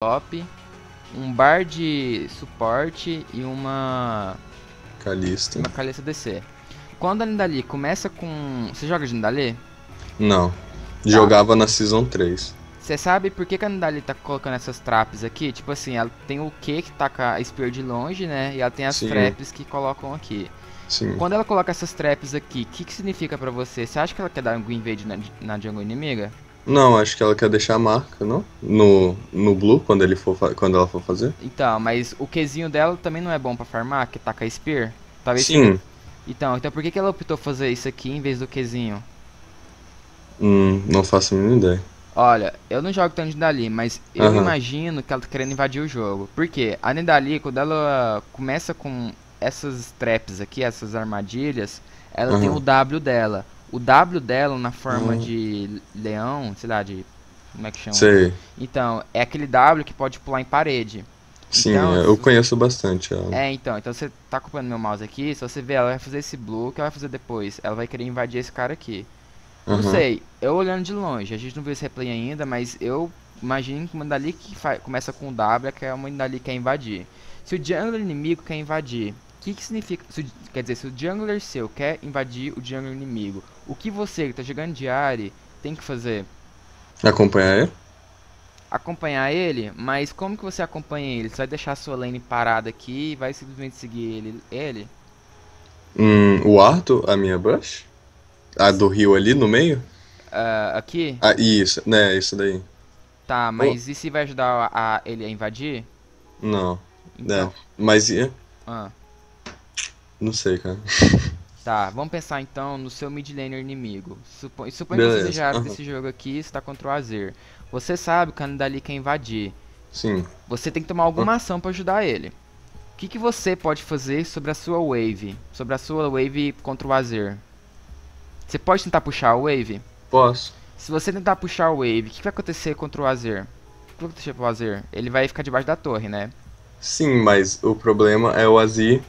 top, um bar de suporte e uma Calista. uma Kalista DC. Quando a Nidalee começa com. Você joga de Nidalee? Não. Jogava na Season 3. Você sabe por que, que a Nidalee tá colocando essas traps aqui? Tipo assim, ela tem o Q que taca a Spear de longe, né? E ela tem as Sim. traps que colocam aqui. Sim. Quando ela coloca essas traps aqui, o que, que significa pra você? Você acha que ela quer dar um invade na, na jungle inimiga? Não, acho que ela quer deixar a marca, não? No, no Blue, quando, ele for quando ela for fazer? Então, mas o Qzinho dela também não é bom pra farmar, que taca a Spear? Talvez Sim. Então, então por que, que ela optou fazer isso aqui em vez do Qzinho? Hum, não faço a mínima ideia. Olha, eu não jogo tanto Nidalee, mas eu Aham. imagino que ela tá querendo invadir o jogo. Por quê? A Nidalee, quando ela começa com essas traps aqui, essas armadilhas, ela tem Aham. o W dela. O W dela na forma Aham. de leão, sei lá, de... Como é que chama? Sei. Então, é aquele W que pode pular em parede. Sim, Então, eu se- conheço bastante ela. É, então, então você tá acompanhando meu mouse aqui, se você ver, ela vai fazer esse blue, o que ela vai fazer depois? Ela vai querer invadir esse cara aqui. Não Aham. sei, eu olhando de longe, a gente não viu esse replay ainda, mas eu imagino que uma dali que começa com W é que é uma dali que quer invadir. Se o jungler inimigo quer invadir, que que significa? se quer dizer, se o jungler seu quer invadir o jungler inimigo, o que você que tá jogando de Ari tem que fazer? Acompanhar ele? Acompanhar ele, mas como que você acompanha ele? Você vai deixar a sua lane parada aqui e vai simplesmente seguir ele? ele? Hum, o Arthur, a minha Bush? A do rio ali no meio? Ah, aqui? Ah, isso, né, isso daí. Tá, mas e se vai ajudar a, a- ele a invadir? Não, Então, é. Mas, e- ah, não sei, cara. tá, vamos pensar então no seu mid laner inimigo. Supo, suponha que você seja árbitro aham. desse jogo aqui, você tá contra o Azer. Você sabe que a Nidalee quer invadir. Sim. Você tem que tomar alguma ação pra ajudar ele. O que, que você pode fazer sobre a sua wave? Sobre a sua wave contra o Azer? Você pode tentar puxar a wave? Posso. Se você tentar puxar a wave, o que, que vai acontecer contra o Azer? O que vai acontecer pro Azer? Ele vai ficar debaixo da torre, né? Sim, mas o problema é o Azir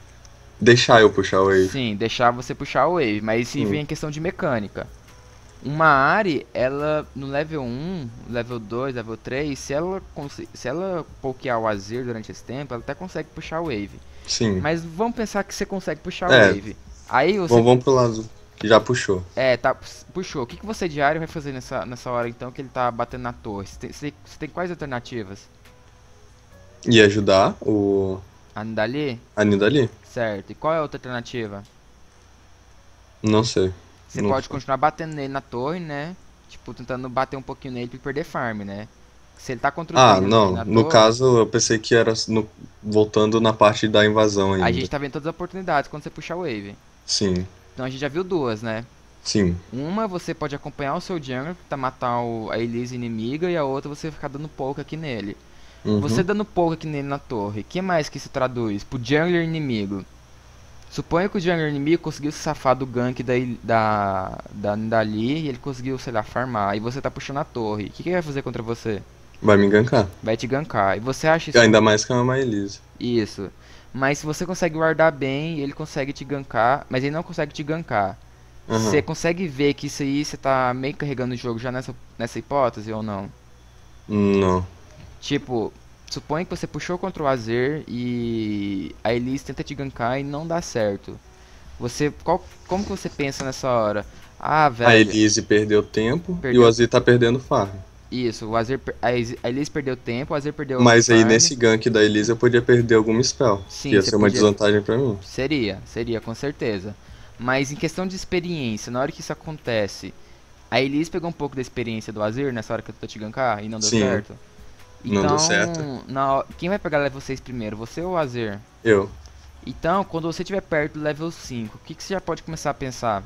deixar eu puxar o Wave. Sim, deixar você puxar o wave, mas se Hum. vem a questão de mecânica. Uma Ari, ela no level 1, level 2, level 3, se ela se ela pokear o Azir durante esse tempo, ela até consegue puxar o wave. Sim. Mas vamos pensar que você consegue puxar É. o wave. Aí você Vamos, vamos pro lado que já puxou. é, tá, puxou. O que, que você diário vai fazer nessa, nessa hora então que ele tá batendo na torre? Você tem, você, você tem quais alternativas? E ajudar o A Nidalee? a Nidalee? Certo. E qual é a outra alternativa? Não sei. Você Não pode sei. continuar batendo nele na torre, né? Tipo, tentando bater um pouquinho nele pra perder farm, né? Se ele tá contra o Ah, jungle não. No torre, caso, eu pensei que era no- voltando na parte da invasão ainda. A gente tá vendo todas as oportunidades quando você puxar o wave. Sim, Então a gente já viu duas, né? sim. Uma você pode acompanhar o seu jungler pra matar o, a Elise inimiga e a outra você ficar dando poke aqui nele. Uhum. Você dando poke aqui nele na torre, que mais que isso traduz? Pro jungler inimigo. Suponha que o jungler inimigo conseguiu se safar do gank da, da, da Nidalee e ele conseguiu, sei lá, farmar. E você tá puxando a torre. O que, que ele vai fazer contra você? Vai me gankar. Vai te gankar. E você acha isso Ainda mais que é uma Elise. Isso. Mas se você consegue guardar bem, ele consegue te gankar, mas ele não consegue te gankar. Aham. Você consegue ver que isso aí você tá meio carregando o jogo já nessa, nessa hipótese ou não? Não. Tipo, suponha que você puxou contra o Azer e a Elise tenta te gankar e não dá certo. Você, qual, como que você pensa nessa hora? Ah, A velho, Elise perdeu tempo Perdeu. e o Azir tá perdendo farm. isso, o Azer, per- a Elise- a perdeu tempo, o Azer perdeu Mas aí farm. nesse gank da Elise eu podia perder alguma spell. Sim, que ia ser uma podia- desvantagem pra mim. Seria, seria, com certeza. Mas em questão de experiência, na hora que isso acontece, a Elise pegou um pouco da experiência do Azir nessa hora que eu tô te gankar e não deu Sim. certo? Não Então, deu certo. na quem vai pegar level 6 primeiro, você ou o Azir? Eu. Então, quando você estiver perto do level 5, o que, que você já pode começar a pensar?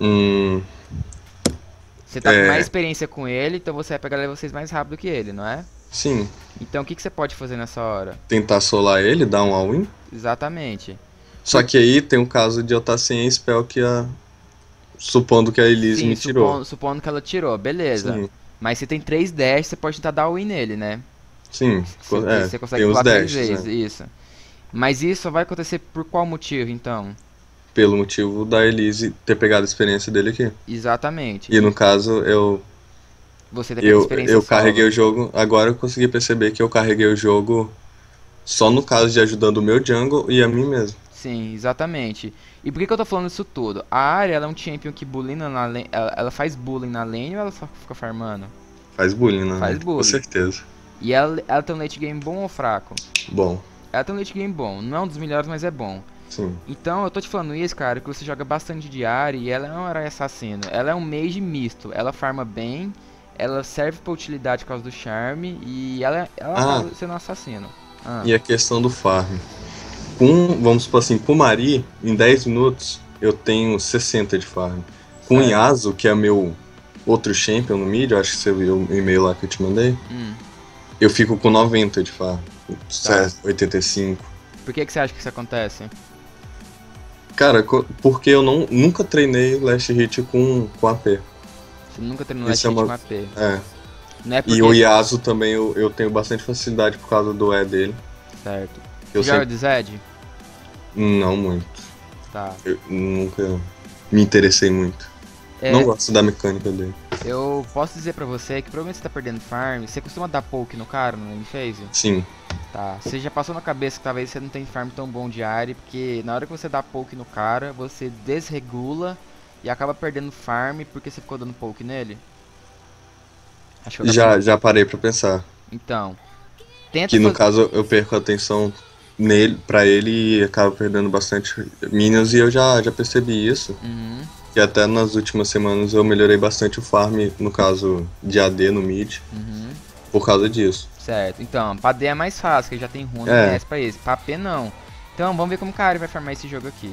Hum, Você tá com É. mais experiência com ele, então você vai pegar level 6 mais rápido que ele, não é? sim. Então, o que, que você pode fazer nessa hora? Tentar solar ele, dar um all-in. Exatamente. Só que aí tem o caso de eu estar sem a spell que a. Supondo que a Elise Sim, me tirou. supondo, supondo que ela tirou, beleza. Sim, Mas você tem 3 dash, você pode tentar dar win nele, né? sim. Você, é, você consegue pular três vezes, né? isso. Mas isso só vai acontecer por qual motivo, então? Pelo motivo da Elise ter pegado a experiência dele aqui. Exatamente. E no caso, eu Você tem Eu, experiência eu solo. carreguei o jogo. Agora eu consegui perceber que eu carreguei o jogo só no caso de ajudando o meu jungle e a mim mesmo. Sim, exatamente. E por que, que eu tô falando isso tudo? A área ela é um champion que bullying na lane, ela, ela faz bullying na lane ou ela só fica farmando? Faz bullying, né? Faz Com bullying. certeza. E ela, ela tem um late game bom ou fraco? Bom, Ela tem um late game bom, não é um dos melhores, mas é bom. sim. Então eu tô te falando isso, cara, que você joga bastante de área e ela é um herói assassino. Ela é um mage misto, ela farma bem, ela serve pra utilidade por causa do charme e ela, ela Ah. acaba sendo um assassino. Ah, E a questão do farm. Com, vamos supor assim, com o Mari, em 10 minutos, eu tenho 60 de farm. Com o Certo. Yasuo, que é meu outro champion no mid, acho que você viu o e-mail lá que eu te mandei, hum. eu fico com 90 de farm. Tá. Certo, 85. Por que, que você acha que isso acontece? Cara, porque eu não, nunca treinei Last Hit com, com AP. Você nunca treinou last é hit uma- com AP. É. Não é porque... E o Yasuo também eu, eu tenho bastante facilidade por causa do E dele. Certo. Eu sempre... de Zed? Não muito. Tá. Eu nunca me interessei muito. É, Não gosto da mecânica dele. eu posso dizer pra você que provavelmente você tá perdendo farm. Você costuma dar poke no cara, no phase? Sim. Tá. Você já passou na cabeça que talvez você não tem farm tão bom de área, porque na hora que você dá poke no cara, você desregula e acaba perdendo farm porque você ficou dando poke nele? Acho que eu Já, já parei pra pensar. Então. Tenta Que no faz- caso eu perco a atenção nele, pra ele e acabo perdendo bastante minions e eu já, já percebi isso. Uhum. Que até nas últimas semanas eu melhorei bastante o farm, no caso de AD no mid, Uhum. por causa disso. Certo. Então, pra D é mais fácil, que já tem runa É. e pra esse. Pra P não. Então, vamos ver como o cara vai farmar esse jogo aqui.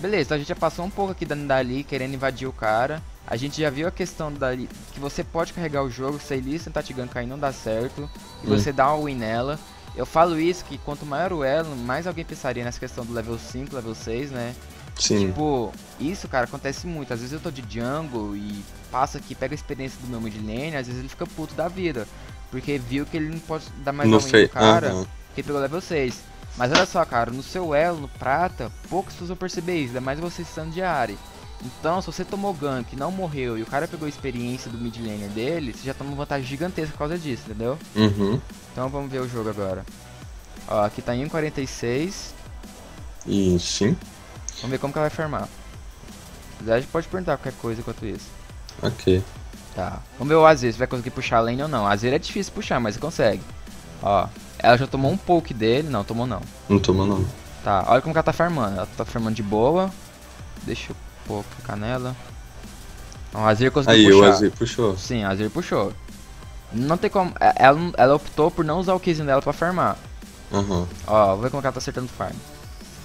Beleza, então a gente já passou um pouco aqui da Nidali, querendo invadir o cara. A gente já viu a questão da que você pode carregar o jogo, se a Elise tentar te gankar e não dá certo, e Hum. você dá uma win nela. Eu falo isso que quanto maior o elo, mais alguém pensaria nessa questão do level 5, level 6, né? Sim. Tipo, isso, cara, acontece muito. Às vezes eu tô de jungle e passa aqui, pega a experiência do meu mid lane, às vezes ele fica puto da vida. Porque viu que ele não pode dar mais no cara, Aham. que pegou level 6. Mas olha só, cara, no seu elo, no prata, poucas pessoas vão perceber isso, ainda mais você estando de área. Então, se você tomou gank e não morreu e o cara pegou a experiência do mid laner dele, você já toma uma vantagem gigantesca por causa disso, entendeu? Uhum. Então vamos ver o jogo agora. Ó, aqui tá em 1,46. E sim. Vamos ver como que ela vai farmar. A gente pode perguntar qualquer coisa enquanto isso. Ok. Tá. Vamos ver o Azir, se vai conseguir puxar a lane ou não. Azir é difícil puxar, mas consegue. Ó, ela já tomou um poke dele. Não, tomou não. Não toma não. Tá, olha como que ela tá farmando. Ela tá farmando de boa. Deixa eu a canela. O Azir conseguiu Aí, o puxar. Azir puxou. Sim, a Azir puxou. Não tem como. é- Ela, ela optou por não usar o Kizzy dela pra farmar. Aham. Ó, vou ver como ela tá acertando farm.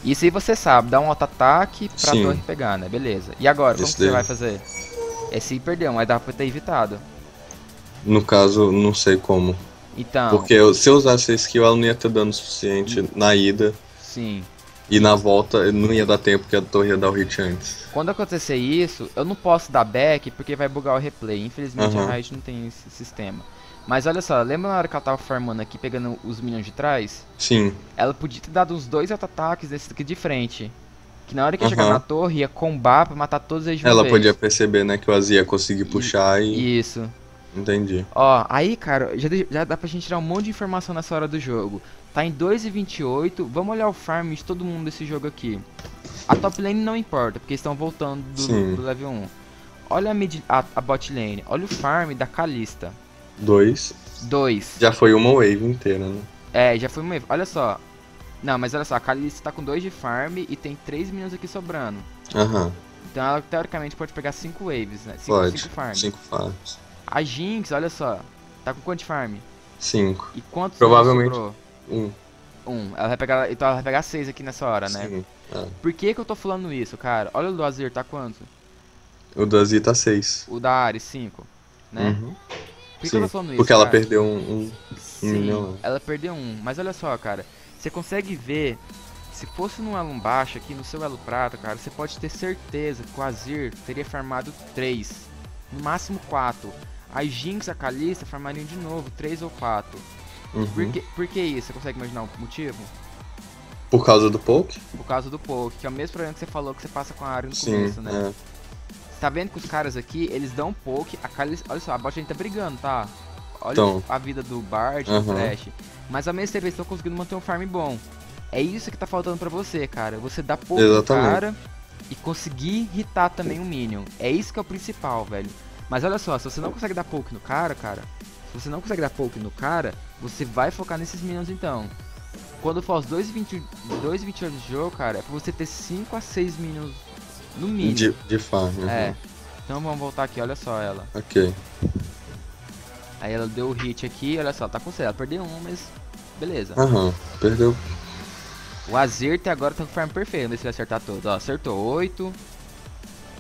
Isso aí você sabe, dá um auto-ataque pra Sim. torre pegar, né? Beleza. E agora, como Esse que você vai fazer? Esse aí perdeu, mas dá pra ter evitado. No caso, não sei como. Então, Porque eu- se eu usasse a skill, ela não ia ter dano suficiente na ida. sim. E na volta não ia dar tempo, porque a torre ia dar o hit antes. Quando acontecer isso, eu não posso dar back porque vai bugar o replay. Infelizmente Aham. a Riot não tem esse sistema. Mas olha só, lembra na hora que ela tava farmando aqui, pegando os minions de trás? Sim. Ela podia ter dado uns dois auto-ataques desse daqui de frente. Que na hora que ia chegar Aham. na torre, ia combar pra matar todos eles de Ela vez. podia perceber, né, que o Azir ia conseguir puxar e... Isso. Entendi. Ó, aí, cara, já, já dá pra gente tirar um monte de informação nessa hora do jogo. Tá em 2,28. Vamos olhar o farm de todo mundo desse jogo aqui. A top lane não importa, porque estão voltando do, do level 1. Olha a, mid, a, a bot lane. Olha o farm da Kalista. Dois. 2. Já foi uma wave inteira, né? É, já foi uma. Olha só. Não, mas olha só, a Kalista tá com 2 de farm e tem 3 minions aqui sobrando. Aham. Então ela teoricamente pode pegar 5 waves, né? 5 Pode. farms. Cinco farms. A Jinx, olha só. Tá com quanto de farm? Cinco. E quantos Provavelmente. sobrou? Um. Um. Ela vai pegar. Então ela vai pegar 6 aqui nessa hora, né? Sim. É. Por que que eu tô falando isso, cara? Olha o do Azir, tá quanto? O do Azir tá seis. O da Ares, 5. Né? Uhum. Por que, que eu tô falando isso? Porque ela cara? perdeu um, um- Sim, milhão. ela perdeu um. Mas olha só, cara. Você consegue ver. Se fosse num elo baixo aqui, no seu elo prata, cara, você pode ter certeza que o Azir teria farmado 3. No máximo 4. A Jinx e a Kalista farmariam de novo 3 ou 4. Uhum. Por, que, por que isso? Você consegue imaginar o motivo? Por causa do poke? Por causa do poke, que é o mesmo problema que você falou que você passa com a área no Sim. começo, né? é. tá vendo que os caras aqui, eles dão um poke, a Kali, olha só, a bot tá brigando, tá? Olha Então. a vida do Bard, do Aham. Flash. Mas ao mesmo tempo eles estão conseguindo manter um farm bom. É isso que tá faltando pra você, cara. Você dá no Exatamente. cara e conseguir hitar também um minion. É isso que é o principal, velho. Mas olha só, se você não consegue dar poke no cara, cara, se você não consegue dar poke no cara, você vai focar nesses minions então. Quando for aos 2,20 2,20 horas de jogo, cara, é pra você ter 5 a 6 minions no mínimo. De, de farm. uhum. É. Então vamos voltar aqui, olha só ela. Ok. Aí ela deu o hit aqui, olha só, tá com C. Ela perdeu um, mas beleza. Aham. Perdeu. O Azir até agora tá com o farm perfeito, vamos ver se ele vai acertar todos. Ó, acertou 8,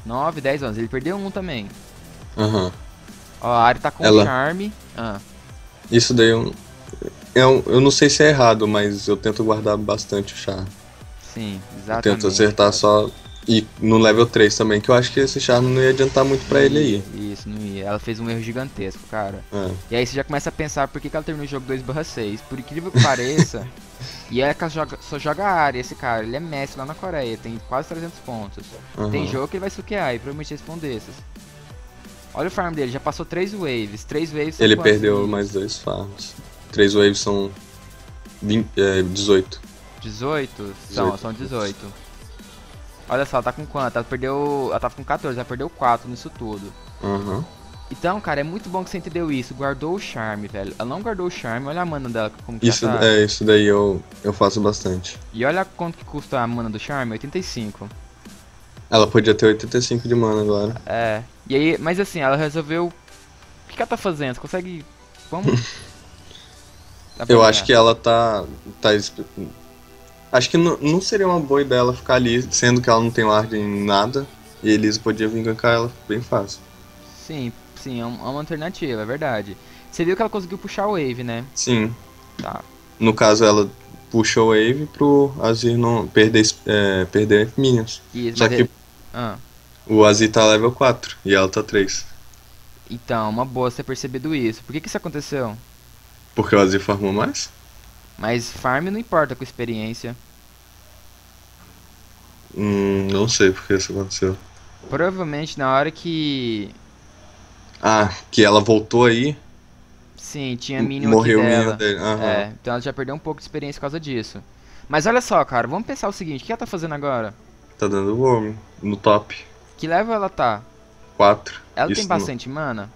9, 10, 11. Ele perdeu um também. Aham. Ó, a Ari tá com Ela- charme. Ah, Isso daí eu, eu. Eu não sei se é errado, mas eu tento guardar bastante o char. sim, Eu exatamente. tento acertar só. E no level 3 também, que eu acho que esse charme não ia adiantar muito pra ele aí. Isso, não ia. Ela fez um erro gigantesco, cara. É. E aí você já começa a pensar por que, que ela terminou o jogo 2/6. Por incrível que pareça. e é que joga, só joga a área, esse cara. Ele é mestre lá na Coreia, tem quase 300 pontos. Tem aham. jogo que ele vai suquear e provavelmente responder esses. Olha o farm dele, já passou 3 waves. 3 waves Ele perdeu mais dois farms. Três waves são. 20, é, 18. 18? São, 18. são 18. Olha só, ela tá com quanto? Ela perdeu. Ela tava com 14, ela perdeu 4 nisso tudo. Aham. Então, cara, é muito bom que você entendeu isso. Guardou o charme, velho. Ela não guardou o charme, olha a mana dela como que Isso, tá. é, isso daí eu, eu faço bastante. E olha quanto que custa a mana do charme, 85. Ela podia ter 85 de mana agora. É. E aí, mas assim, ela resolveu. O que, que ela tá fazendo? Você consegue. Vamos. Eu acho que ela tá. tá acho que não, não seria uma boa ideia ela ficar ali, sendo que ela não tem ward em nada. E eles podiam vir gankar ela bem fácil. Sim, sim, é é uma alternativa, é verdade. Você viu que ela conseguiu puxar o wave, né? Sim. Tá. No caso, ela puxou a wave pro Azir não perder, é, perder minions. E, Só que ele- Ah, o Azir tá level 4 e ela tá 3. então, uma boa você ter percebido isso. Por que, que isso aconteceu? Porque o Azir farmou mais? Mas farm não importa com experiência. Hum, não sei porque isso aconteceu. Provavelmente na hora que. Ah, que ela voltou aí, Sim, tinha minion morreu o aqui dela. dele. Aham. É, então ela já perdeu um pouco de experiência por causa disso. Mas olha só, cara, vamos pensar o seguinte: o que ela tá fazendo agora? Tá dando worm no top. Que level ela tá? 4. Ela Isso tem não- bastante mana?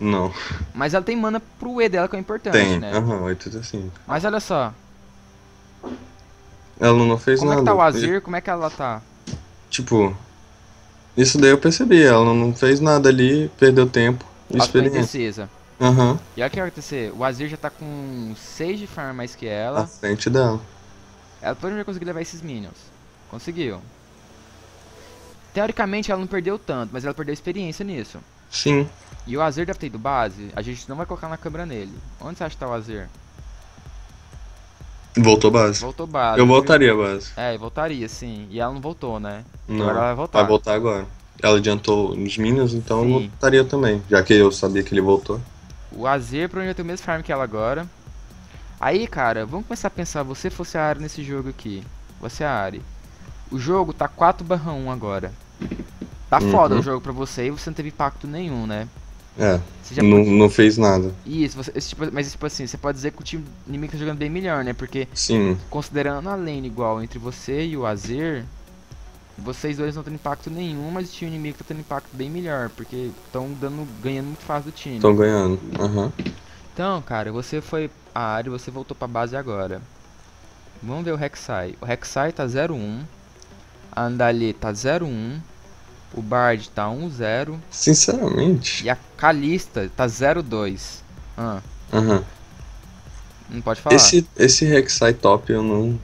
Não. Mas ela tem mana pro E dela que é importante, Tem. né? Aham, 85. Mas olha só, Ela não fez como é nada. que tá o Azir? Como é que ela tá? Tipo, isso daí eu percebi. Ela não- não fez nada ali, perdeu tempo e experiência. Aham, E olha o que vai acontecer: o Azir já tá com 6 de farm mais que ela. frente dela. Ela provavelmente vai conseguir levar esses minions. Conseguiu. Teoricamente ela não perdeu tanto, mas ela perdeu experiência nisso. Sim. E o Azir deve ter ido base, a gente não vai colocar na câmera nele. Onde você acha que tá o Azir? Voltou base. Voltou base. Eu voltaria base. É, voltaria sim. E ela não voltou, né? Não, Agora ela vai voltar. vai voltar agora. Ela adiantou nos minions, então Sim. eu voltaria também. Já que eu sabia que ele voltou. O Azir provavelmente vai ter o mesmo farm que ela agora. Aí, cara, vamos começar a pensar, você fosse a Ari nesse jogo aqui. Você é a Ari. O jogo tá 4 1 agora. Tá Uhum. foda o jogo pra você e você não teve impacto nenhum, né? É, não, pode- não fez nada. Isso, você- esse tipo- mas tipo assim, você pode dizer que o time inimigo tá jogando bem melhor, né? Porque Sim, considerando a lane igual entre você e o Azir, vocês dois não têm impacto nenhum, mas o time inimigo tá tendo impacto bem melhor, porque estão dando ganhando muito fácil do time. estão ganhando. Aham. Então, cara, você foi a área, você voltou pra base agora. Vamos ver o Rek'Sai. O Rek'Sai tá 0-1. A Andalê tá 0-1. O Bard tá 1-0. Sinceramente. E a Kalista tá 0-2. Ah, Aham. não pode falar. Esse, esse Rek'Sai top eu não,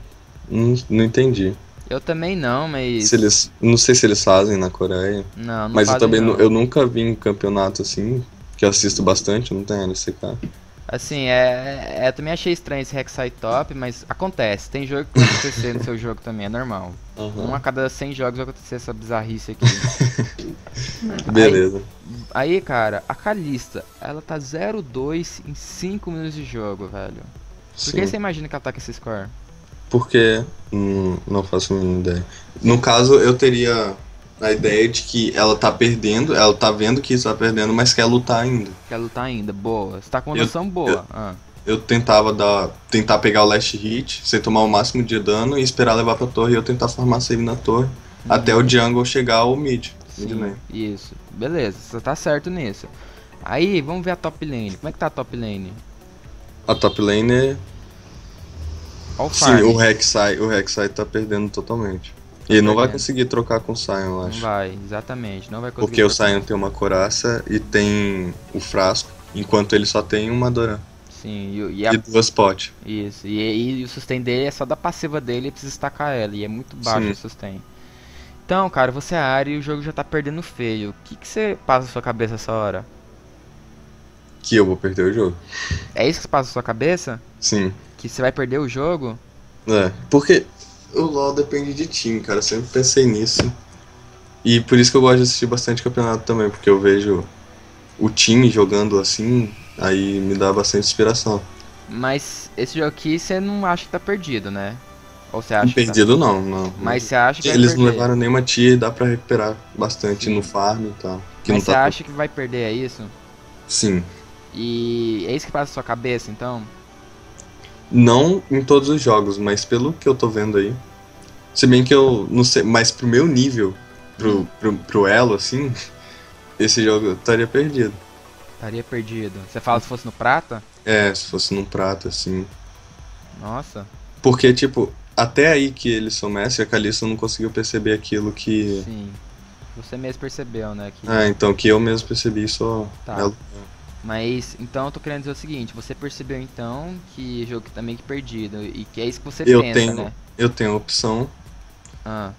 não, não entendi. Eu também não, mas... Se eles, não sei se eles fazem na Coreia. Não, não mas eu também não. eu nunca vi em campeonato assim, que eu assisto bastante, não tem LCK. Assim, é, é, eu também achei estranho esse Rek'Sai top, mas acontece. Tem jogo que vai acontecer no seu jogo também, é normal. Aham. Um a cada 100 jogos vai acontecer essa bizarrice aqui. Beleza. Aí, cara, a Kalista, ela tá 0-2 em 5 minutos de jogo, velho. Por Sim. que você imagina que ela tá com esse score? Porque hum, não faço a mínima ideia. No caso, eu teria a ideia de que ela tá perdendo, ela tá vendo que está perdendo, mas quer lutar ainda. Quer lutar ainda, boa. Você tá com uma noção boa. Eu, ah. eu tentava dar. tentar pegar o last hit, sem tomar o máximo de dano e esperar levar pra torre e eu tentar formar save na torre. Uhum. Até o jungle chegar ao mid. Sim, mid isso. Beleza, você tá certo nisso. Aí, vamos ver a top lane. Como é que tá a top lane? A top lane é. Sim, o Rek'Sai, o Rek'Sai tá perdendo totalmente. Ele não vai conseguir trocar com o Sion, eu acho. Não vai, exatamente. Não vai conseguir. Porque o Sion tem uma coraça e tem o frasco, enquanto ele só tem uma Doran. Sim, e, e, a... e duas potes. Isso, e, e, o sustain dele é só da passiva dele e precisa estacar ela, e é muito baixo Sim. o sustain. Então, cara, você é a área e o jogo já tá perdendo feio. O que, que você passa na sua cabeça essa hora? Que eu vou perder o jogo. É isso que passa na sua cabeça? Sim. Que você vai perder o jogo? É, porque o LoL depende de time, cara. Eu sempre pensei nisso. E por isso que eu gosto de assistir bastante campeonato também, porque eu vejo o time jogando assim, aí me dá bastante inspiração. Mas esse jogo aqui você não acha que tá perdido, né? Ou você acha Perdido tá... não, não. Mas você acha que Eles não levaram nenhuma tia e dá pra recuperar bastante Sim. no farm e tal. Que Mas você tá... acha que vai perder, é isso? Sim. E é isso que passa na sua cabeça, então? Não em todos os jogos, mas pelo que eu tô vendo aí. Se bem que eu não sei, mas pro meu nível, pro, hum. pro, pro elo, assim, esse jogo estaria perdido. Estaria perdido. Você fala se fosse no prata? É, se fosse no prata, assim. Nossa. Porque, tipo, até aí que eles são mestre, a Calista não conseguiu perceber aquilo que. Sim. Você mesmo percebeu, né? Que... Ah, então que eu mesmo percebi só. Tá. Ela... Mas, então eu tô querendo dizer o seguinte, você percebeu então que o jogo tá meio que perdido, e que é isso que você eu pensa, tenho, né? Eu tenho a opção ah.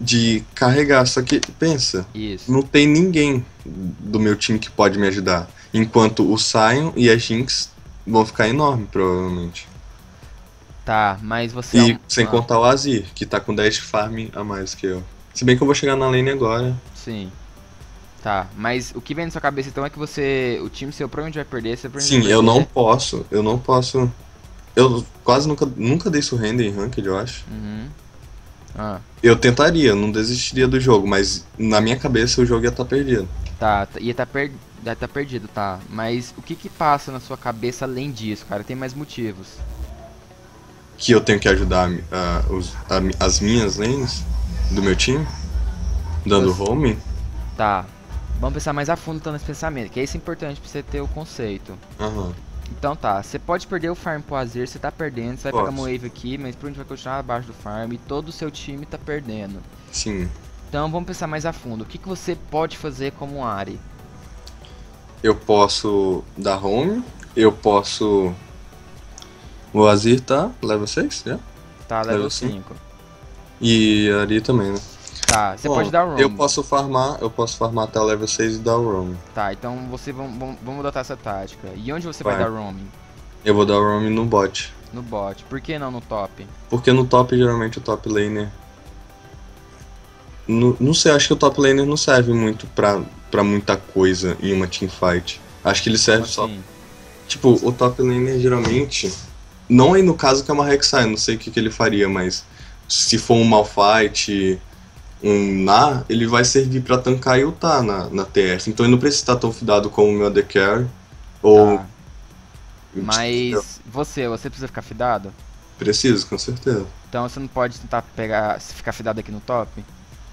de carregar, só que, pensa, isso. não tem ninguém do meu time que pode me ajudar. Enquanto o Sion e a Jinx vão ficar enormes, provavelmente. Tá, mas você. E é um... sem ah. contar o Azir, que tá com 10 farm a mais que eu. Se bem que eu vou chegar na lane agora. Sim. Tá, mas o que vem na sua cabeça então é que você. O time seu provavelmente vai perder, você Sim, eu não posso. Eu não posso. Eu quase nunca, nunca dei surrender em ranked, eu acho. Uhum. Ah. Eu tentaria, não desistiria do jogo, mas na minha cabeça o jogo ia estar tá perdido. Tá, ia estar tá per... tá perdido, tá. Mas o que que passa na sua cabeça além disso, cara? Tem mais motivos. Que eu tenho que ajudar uh, os, a, as minhas lanes do meu time? Dando Você... home? Tá, Vamos pensar mais a fundo então nesse pensamento, que é isso importante pra você ter o conceito. Uhum. Então tá, você pode perder o farm pro Azir, você tá perdendo, você vai Posso. pegar uma wave aqui, mas por onde vai continuar abaixo do farm e todo o seu time tá perdendo. Sim. Então vamos pensar mais a fundo. O que, que você pode fazer como Ari? Eu posso dar home, eu posso. O Azir tá level 6, já? Tá, level, 5. E Ari também, né? Tá, você Bom, pode dar o roam. Eu posso farmar, eu posso farmar até o level 6 e dar o roam. Tá, então você vamos, adotar essa tática. E onde você vai, vai dar roaming? Eu vou dar o roaming no bot. No bot. Por que não no top? Porque no top geralmente o top laner no, não sei, acho que o top laner não serve muito pra, pra muita coisa em uma teamfight. Acho que ele serve assim? só. Tipo, o top laner geralmente. Não aí no caso que é uma Rek'Sai, não sei o que, que ele faria, mas se for um Malfight um Na, ele vai servir para tancar e ultar na, na TF. Então ele não precisa estar tão fidado como o meu AD Carry. Ou. Tá. Mas você, você precisa ficar fidado? Preciso, com certeza. Então você não pode tentar pegar, ficar fidado aqui no top?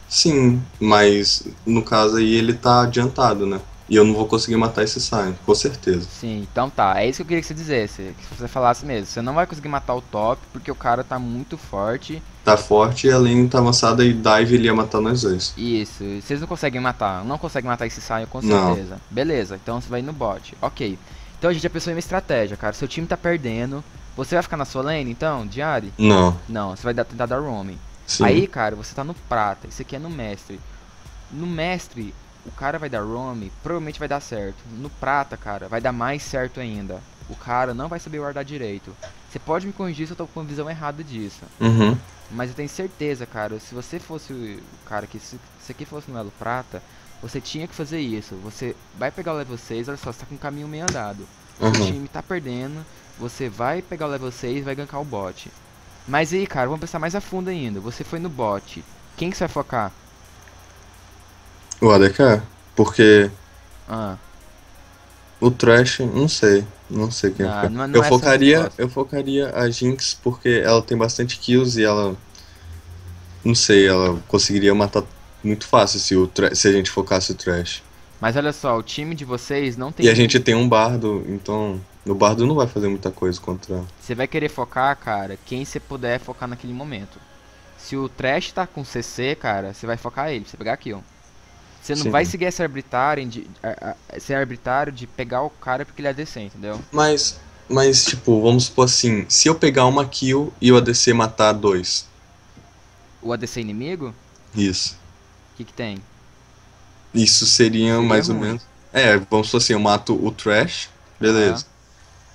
Sim, mas no caso aí ele tá adiantado, né? E eu não vou conseguir matar esse Sion, com certeza. Sim, então tá. É isso que eu queria que você dissesse. Que você falasse mesmo. Você não vai conseguir matar o top porque o cara tá muito forte. Tá forte e a lane tá avançada e dive ele ia matar nós dois. Isso. Vocês não conseguem matar. Não conseguem matar esse Sion com certeza. Não. Beleza, então você vai no bot. Ok. Então a gente já pensou em uma estratégia, cara. Seu time tá perdendo. Você vai ficar na sua lane, então, Diari? Não. Não, você vai dar, tentar dar roaming. Sim. Aí, cara, você tá no prata. Isso aqui é no mestre. No mestre, o cara vai dar roam, provavelmente vai dar certo. No prata, cara, vai dar mais certo ainda. O cara não vai saber guardar direito. Você pode me corrigir se eu tô com uma visão errada disso. Uhum. Mas eu tenho certeza, cara, se você fosse o cara que se isso aqui fosse no elo prata, você tinha que fazer isso. Você vai pegar o level 6, olha só, você tá com um caminho meio andado. Uhum. O time tá perdendo, você vai pegar o level 6 e vai gankar o bot. Mas aí, cara, vamos pensar mais a fundo ainda. Você foi no bot. Quem que você vai focar? O ADK? Porque Ah, o Trash, não sei. Não sei quem Ah, fica. não é- não eu é focaria, eu focaria a Jinx porque ela tem bastante kills e ela não sei, ela conseguiria matar muito fácil se o se a gente focasse o Trash. mas olha só, o time de vocês não tem. E a gente tem um bardo, então o bardo não vai fazer muita coisa contra. Você vai querer focar, cara, quem você puder focar naquele momento. Se o Trash tá com CC, cara, você vai focar ele, você pegar a kill. Você não Sim. vai seguir esse arbitrário de, a- a- esse arbitrário de pegar o cara porque ele é ADC, entendeu? Mas mas tipo, vamos supor assim, se eu pegar uma kill e o ADC matar dois. O ADC inimigo, Isso. o que que tem? Isso seria Seria mais ou menos. É, vamos supor assim, eu mato o Trash, beleza.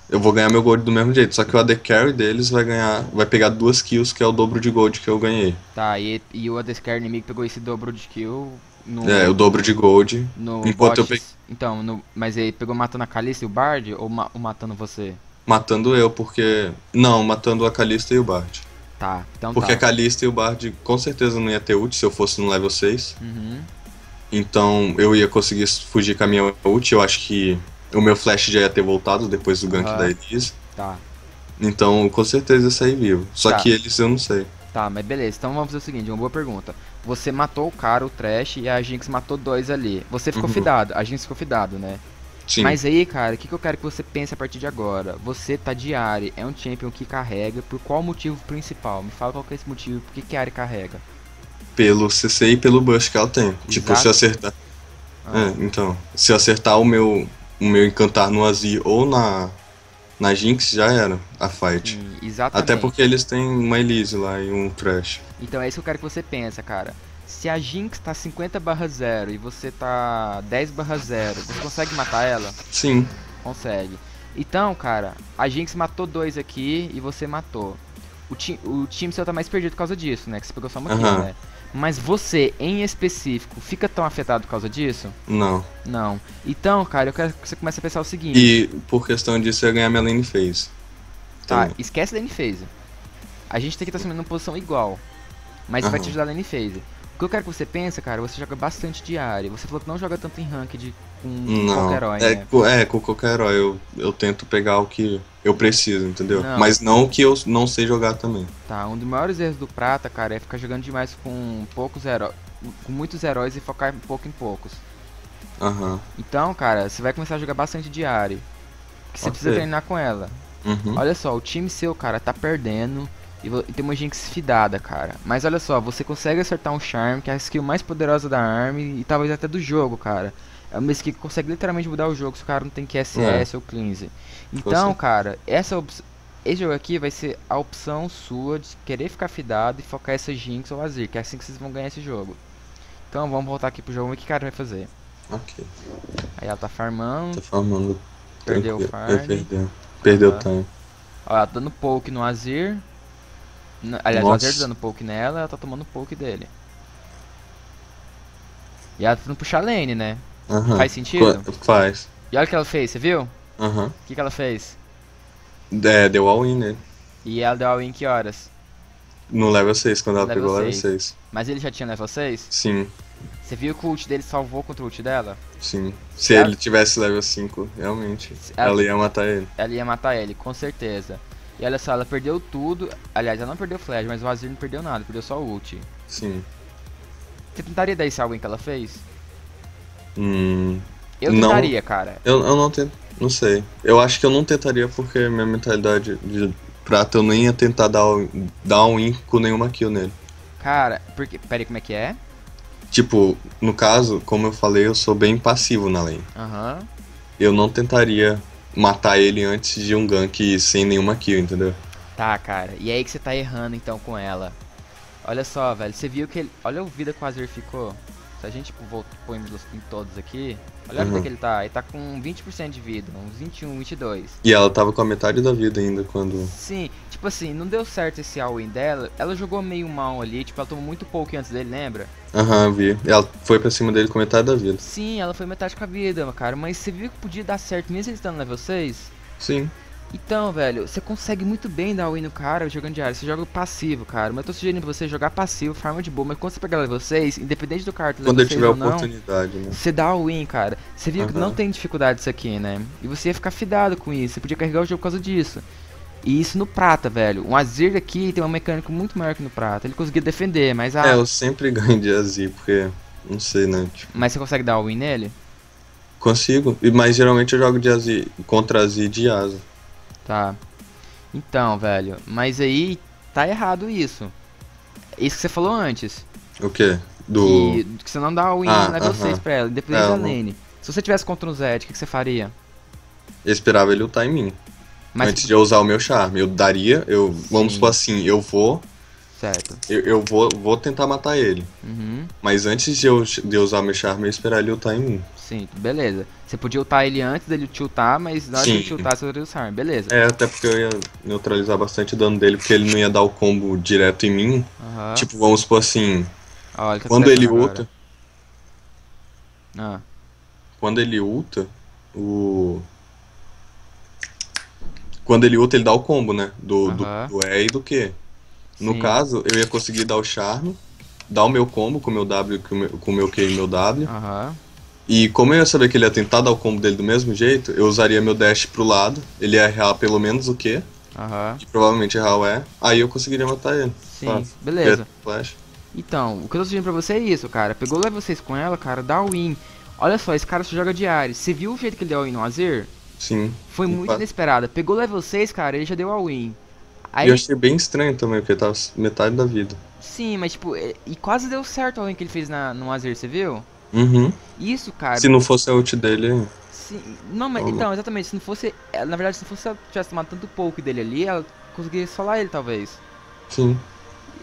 Eu vou ganhar meu gold do mesmo jeito, só que o AD Carry deles vai ganhar, vai pegar duas kills, que é o dobro de gold que eu ganhei. Tá, e, e o ADC inimigo pegou esse dobro de kill no, É, o dobro de gold. enquanto eu bot. Então, no, mas ele pegou matando a Kalista e o Bard ou, ma- ou matando você? Matando eu, porque. Não, matando a Kalista e o Bard. Tá, então Porque tá. a Kalista e o Bard com certeza não ia ter ult se eu fosse no level 6. Uhum. Então eu ia conseguir fugir com a minha ult. Eu acho que o meu flash já ia ter voltado depois do gank Aham. da Elise. Tá, Então com certeza ia sair vivo. Só Tá. que eles eu não sei. Tá, mas beleza. Então vamos fazer o seguinte, uma boa pergunta. Você matou o cara, o Trash, e a Jinx matou dois ali. Você ficou Uhum. fidado, a Jinx ficou fidado, né? Sim. Mas aí, cara, o que, que eu quero que você pense a partir de agora? Você tá de Ari, é um champion que carrega, por qual motivo principal? Me fala qual que é esse motivo, por que, que a Ari carrega? Pelo CC e pelo bush que ela tem. Tipo, se eu acertar. Ah, É, então. Se eu acertar o meu, o meu encantar no Azir ou na, na Jinx, já era a fight. sim, exatamente. Até porque eles têm uma Elise lá e um Trash. Então é isso que eu quero que você pensa, cara. Se a Jinx tá 50 barra 0 e você tá 10 barra 0, você consegue matar ela? Sim. Consegue. Então, cara, a Jinx matou dois aqui e você matou. O, ti o time seu tá mais perdido por causa disso, né? Que você pegou só uma kill, Aham. né? Mas você, em específico, fica tão afetado por causa disso? Não. Não. Então, cara, eu quero que você comece a pensar o seguinte. E por questão disso, eu ia ganhar minha lane phase. Tá, Então, esquece lane phase. A gente tem que estar assumindo uma posição igual. Mas vai te ajudar a lane phase. O que eu quero que você pense, cara, você joga bastante de área. Você falou que não joga tanto em ranked com não. qualquer herói, é, né? com- é, com qualquer herói. Eu, eu tento pegar o que eu preciso, entendeu? Não. Mas não que eu não sei jogar também. Tá, um dos maiores erros do Prata, cara, é ficar jogando demais com poucos heróis. Com muitos heróis e focar pouco em poucos. Aham. Então, cara, você vai começar a jogar bastante de área. Que você Ok. precisa treinar com ela. Uhum. Olha só, o time seu, cara, tá perdendo. E, tem uma Jinx fidada, cara. Mas olha só, você consegue acertar um Charm, que é a skill mais poderosa da ARM e talvez até do jogo, cara. É uma skill que consegue literalmente mudar o jogo se o cara não tem QSS ou Cleanse. Então, cara, essa esse jogo aqui vai ser a opção sua de querer ficar fidado e focar essa Jinx ou Azir, que é assim que vocês vão ganhar esse jogo. Então vamos voltar aqui pro jogo e o que o cara vai fazer. Ok. Aí ela tá farmando, Tá formando. Perdeu o farm. É, Perdeu. Perdeu Aham. time. Ó, ela tá dando poke no Azir. N- Aliás, Nossa. o Azir tá dando poke nela, ela tá tomando poke dele. E ela tá tentando puxar lane, né? Aham. Faz sentido? Faz. E olha o que ela fez, você viu? O Aham. que, que ela fez? É, deu all-in nele. E ela deu a win que horas? No level 6, quando ela Level pegou o level 6. 6. Mas ele já tinha level 6? Sim, Você viu que o ult dele salvou contra o ult dela? sim. Se Ela- ele tivesse level 5, realmente, Ela- ela ia matar ele. Ela ia matar ele, com certeza. E olha só, ela perdeu tudo. Aliás, ela não perdeu flash, mas o Azir não perdeu nada, perdeu só o ult. Sim. Você tentaria dar esse algo que ela fez? Hum, Eu Não. tentaria, cara. eu, eu não tento, não sei. Eu acho que eu não tentaria porque minha mentalidade de prata eu nem ia tentar dar, o- dar um win com nenhuma kill nele. Cara, porque. Pera aí, como é que é? Tipo, no caso, como eu falei, eu sou bem passivo na lane. Aham. Eu não tentaria matar ele antes de um gank sem nenhuma kill, entendeu? Tá, cara. E é aí que você tá errando então com ela. Olha só, velho. Você viu que ele. Olha a vida que o Azir ficou. Se a gente põe em todos aqui. Olha a vida Uhum. que ele tá. Ele tá com 20% de vida. Uns 21, 22. E ela tava com a metade da vida ainda quando. Sim, tipo assim, não deu certo esse all-in dela. Ela jogou meio mal ali. Tipo, ela tomou muito pouco antes dele, lembra? Aham, vi. Ela foi pra cima dele com metade da vida. Sim, ela foi metade com a vida, cara. Mas você viu que podia dar certo mesmo ele estando no level 6? Sim. Então, velho, você consegue muito bem dar win no cara jogando de área. Você joga passivo, cara. Mas eu tô sugerindo pra você jogar passivo, farma de boa. Mas quando você pegar vocês, independente do cara Quando eu tiver oportunidade, né? Você dá o win, cara. Você viu uhum. que não tem dificuldade isso aqui, né? E você ia ficar fidado com isso. Você podia carregar o jogo por causa disso. E isso no prata, velho. Um Azir aqui tem uma mecânica muito maior que no prata. Ele conseguia defender, mas a... É, eu sempre ganho de Azir, porque. Não sei, né? Tipo... Mas você consegue dar o win nele? Consigo. Mas geralmente eu jogo de Azir contra Azir de asa. Tá. Então, velho, mas aí tá errado isso. Isso que você falou antes. O quê? Do. Que, que você não dá o win ah, level uh -huh. 6 pra ela, independente é, da lane. Se você tivesse contra um Zed, o que, que, você faria? Eu esperava ele lutar em mim. Mas antes de eu usar o meu charme. Eu daria, eu. Sim. Vamos supor assim, eu vou. Certo. Eu, eu vou, vou tentar matar ele. Uhum. Mas antes de eu, de eu usar o meu charme, eu esperar ele lutar em mim. Sim, beleza. Você podia ultar ele antes dele tiltar, mas na hora Sim. de tiltar você usaria o Charm, beleza. É, até porque eu ia neutralizar bastante dano dele, porque ele não ia dar o combo direto em mim. Uhum. Tipo, vamos supor assim. Tá quando ele ulta. Ah. Quando ele ulta, o. Quando ele ulta, ele dá o combo, né? Do, uhum. do, do E e do Q. No Sim. caso, eu ia conseguir dar o charme, dar o meu combo com o meu W, com o meu, com o meu Q e meu W. Uhum. E como eu ia saber que ele ia tentar dar o combo dele do mesmo jeito, eu usaria meu dash pro lado, ele ia errar pelo menos o Q, uhum. que provavelmente errar o E, aí eu conseguiria matar ele. Sim, Fácil. beleza. Flash. Então, o que eu tô sugerindo pra você é isso, cara. Pegou level 6 com ela, cara, dá o win. Olha só, esse cara só joga de Ares. Você viu o jeito que ele deu o win no Azir? Sim. Foi muito inesperada. Pegou level 6, cara, ele já deu a win. Aí... Eu achei bem estranho também, porque tava metade da vida. Sim, mas tipo, e quase deu certo a win que ele fez na, no Azir, você viu? Uhum. Isso, cara. Se não fosse a ult dele. Sim. Não, mas então, exatamente, se não fosse. É, na verdade, se não fosse ela tivesse tomado tanto pouco dele ali, ela conseguiria solar ele, talvez. Sim.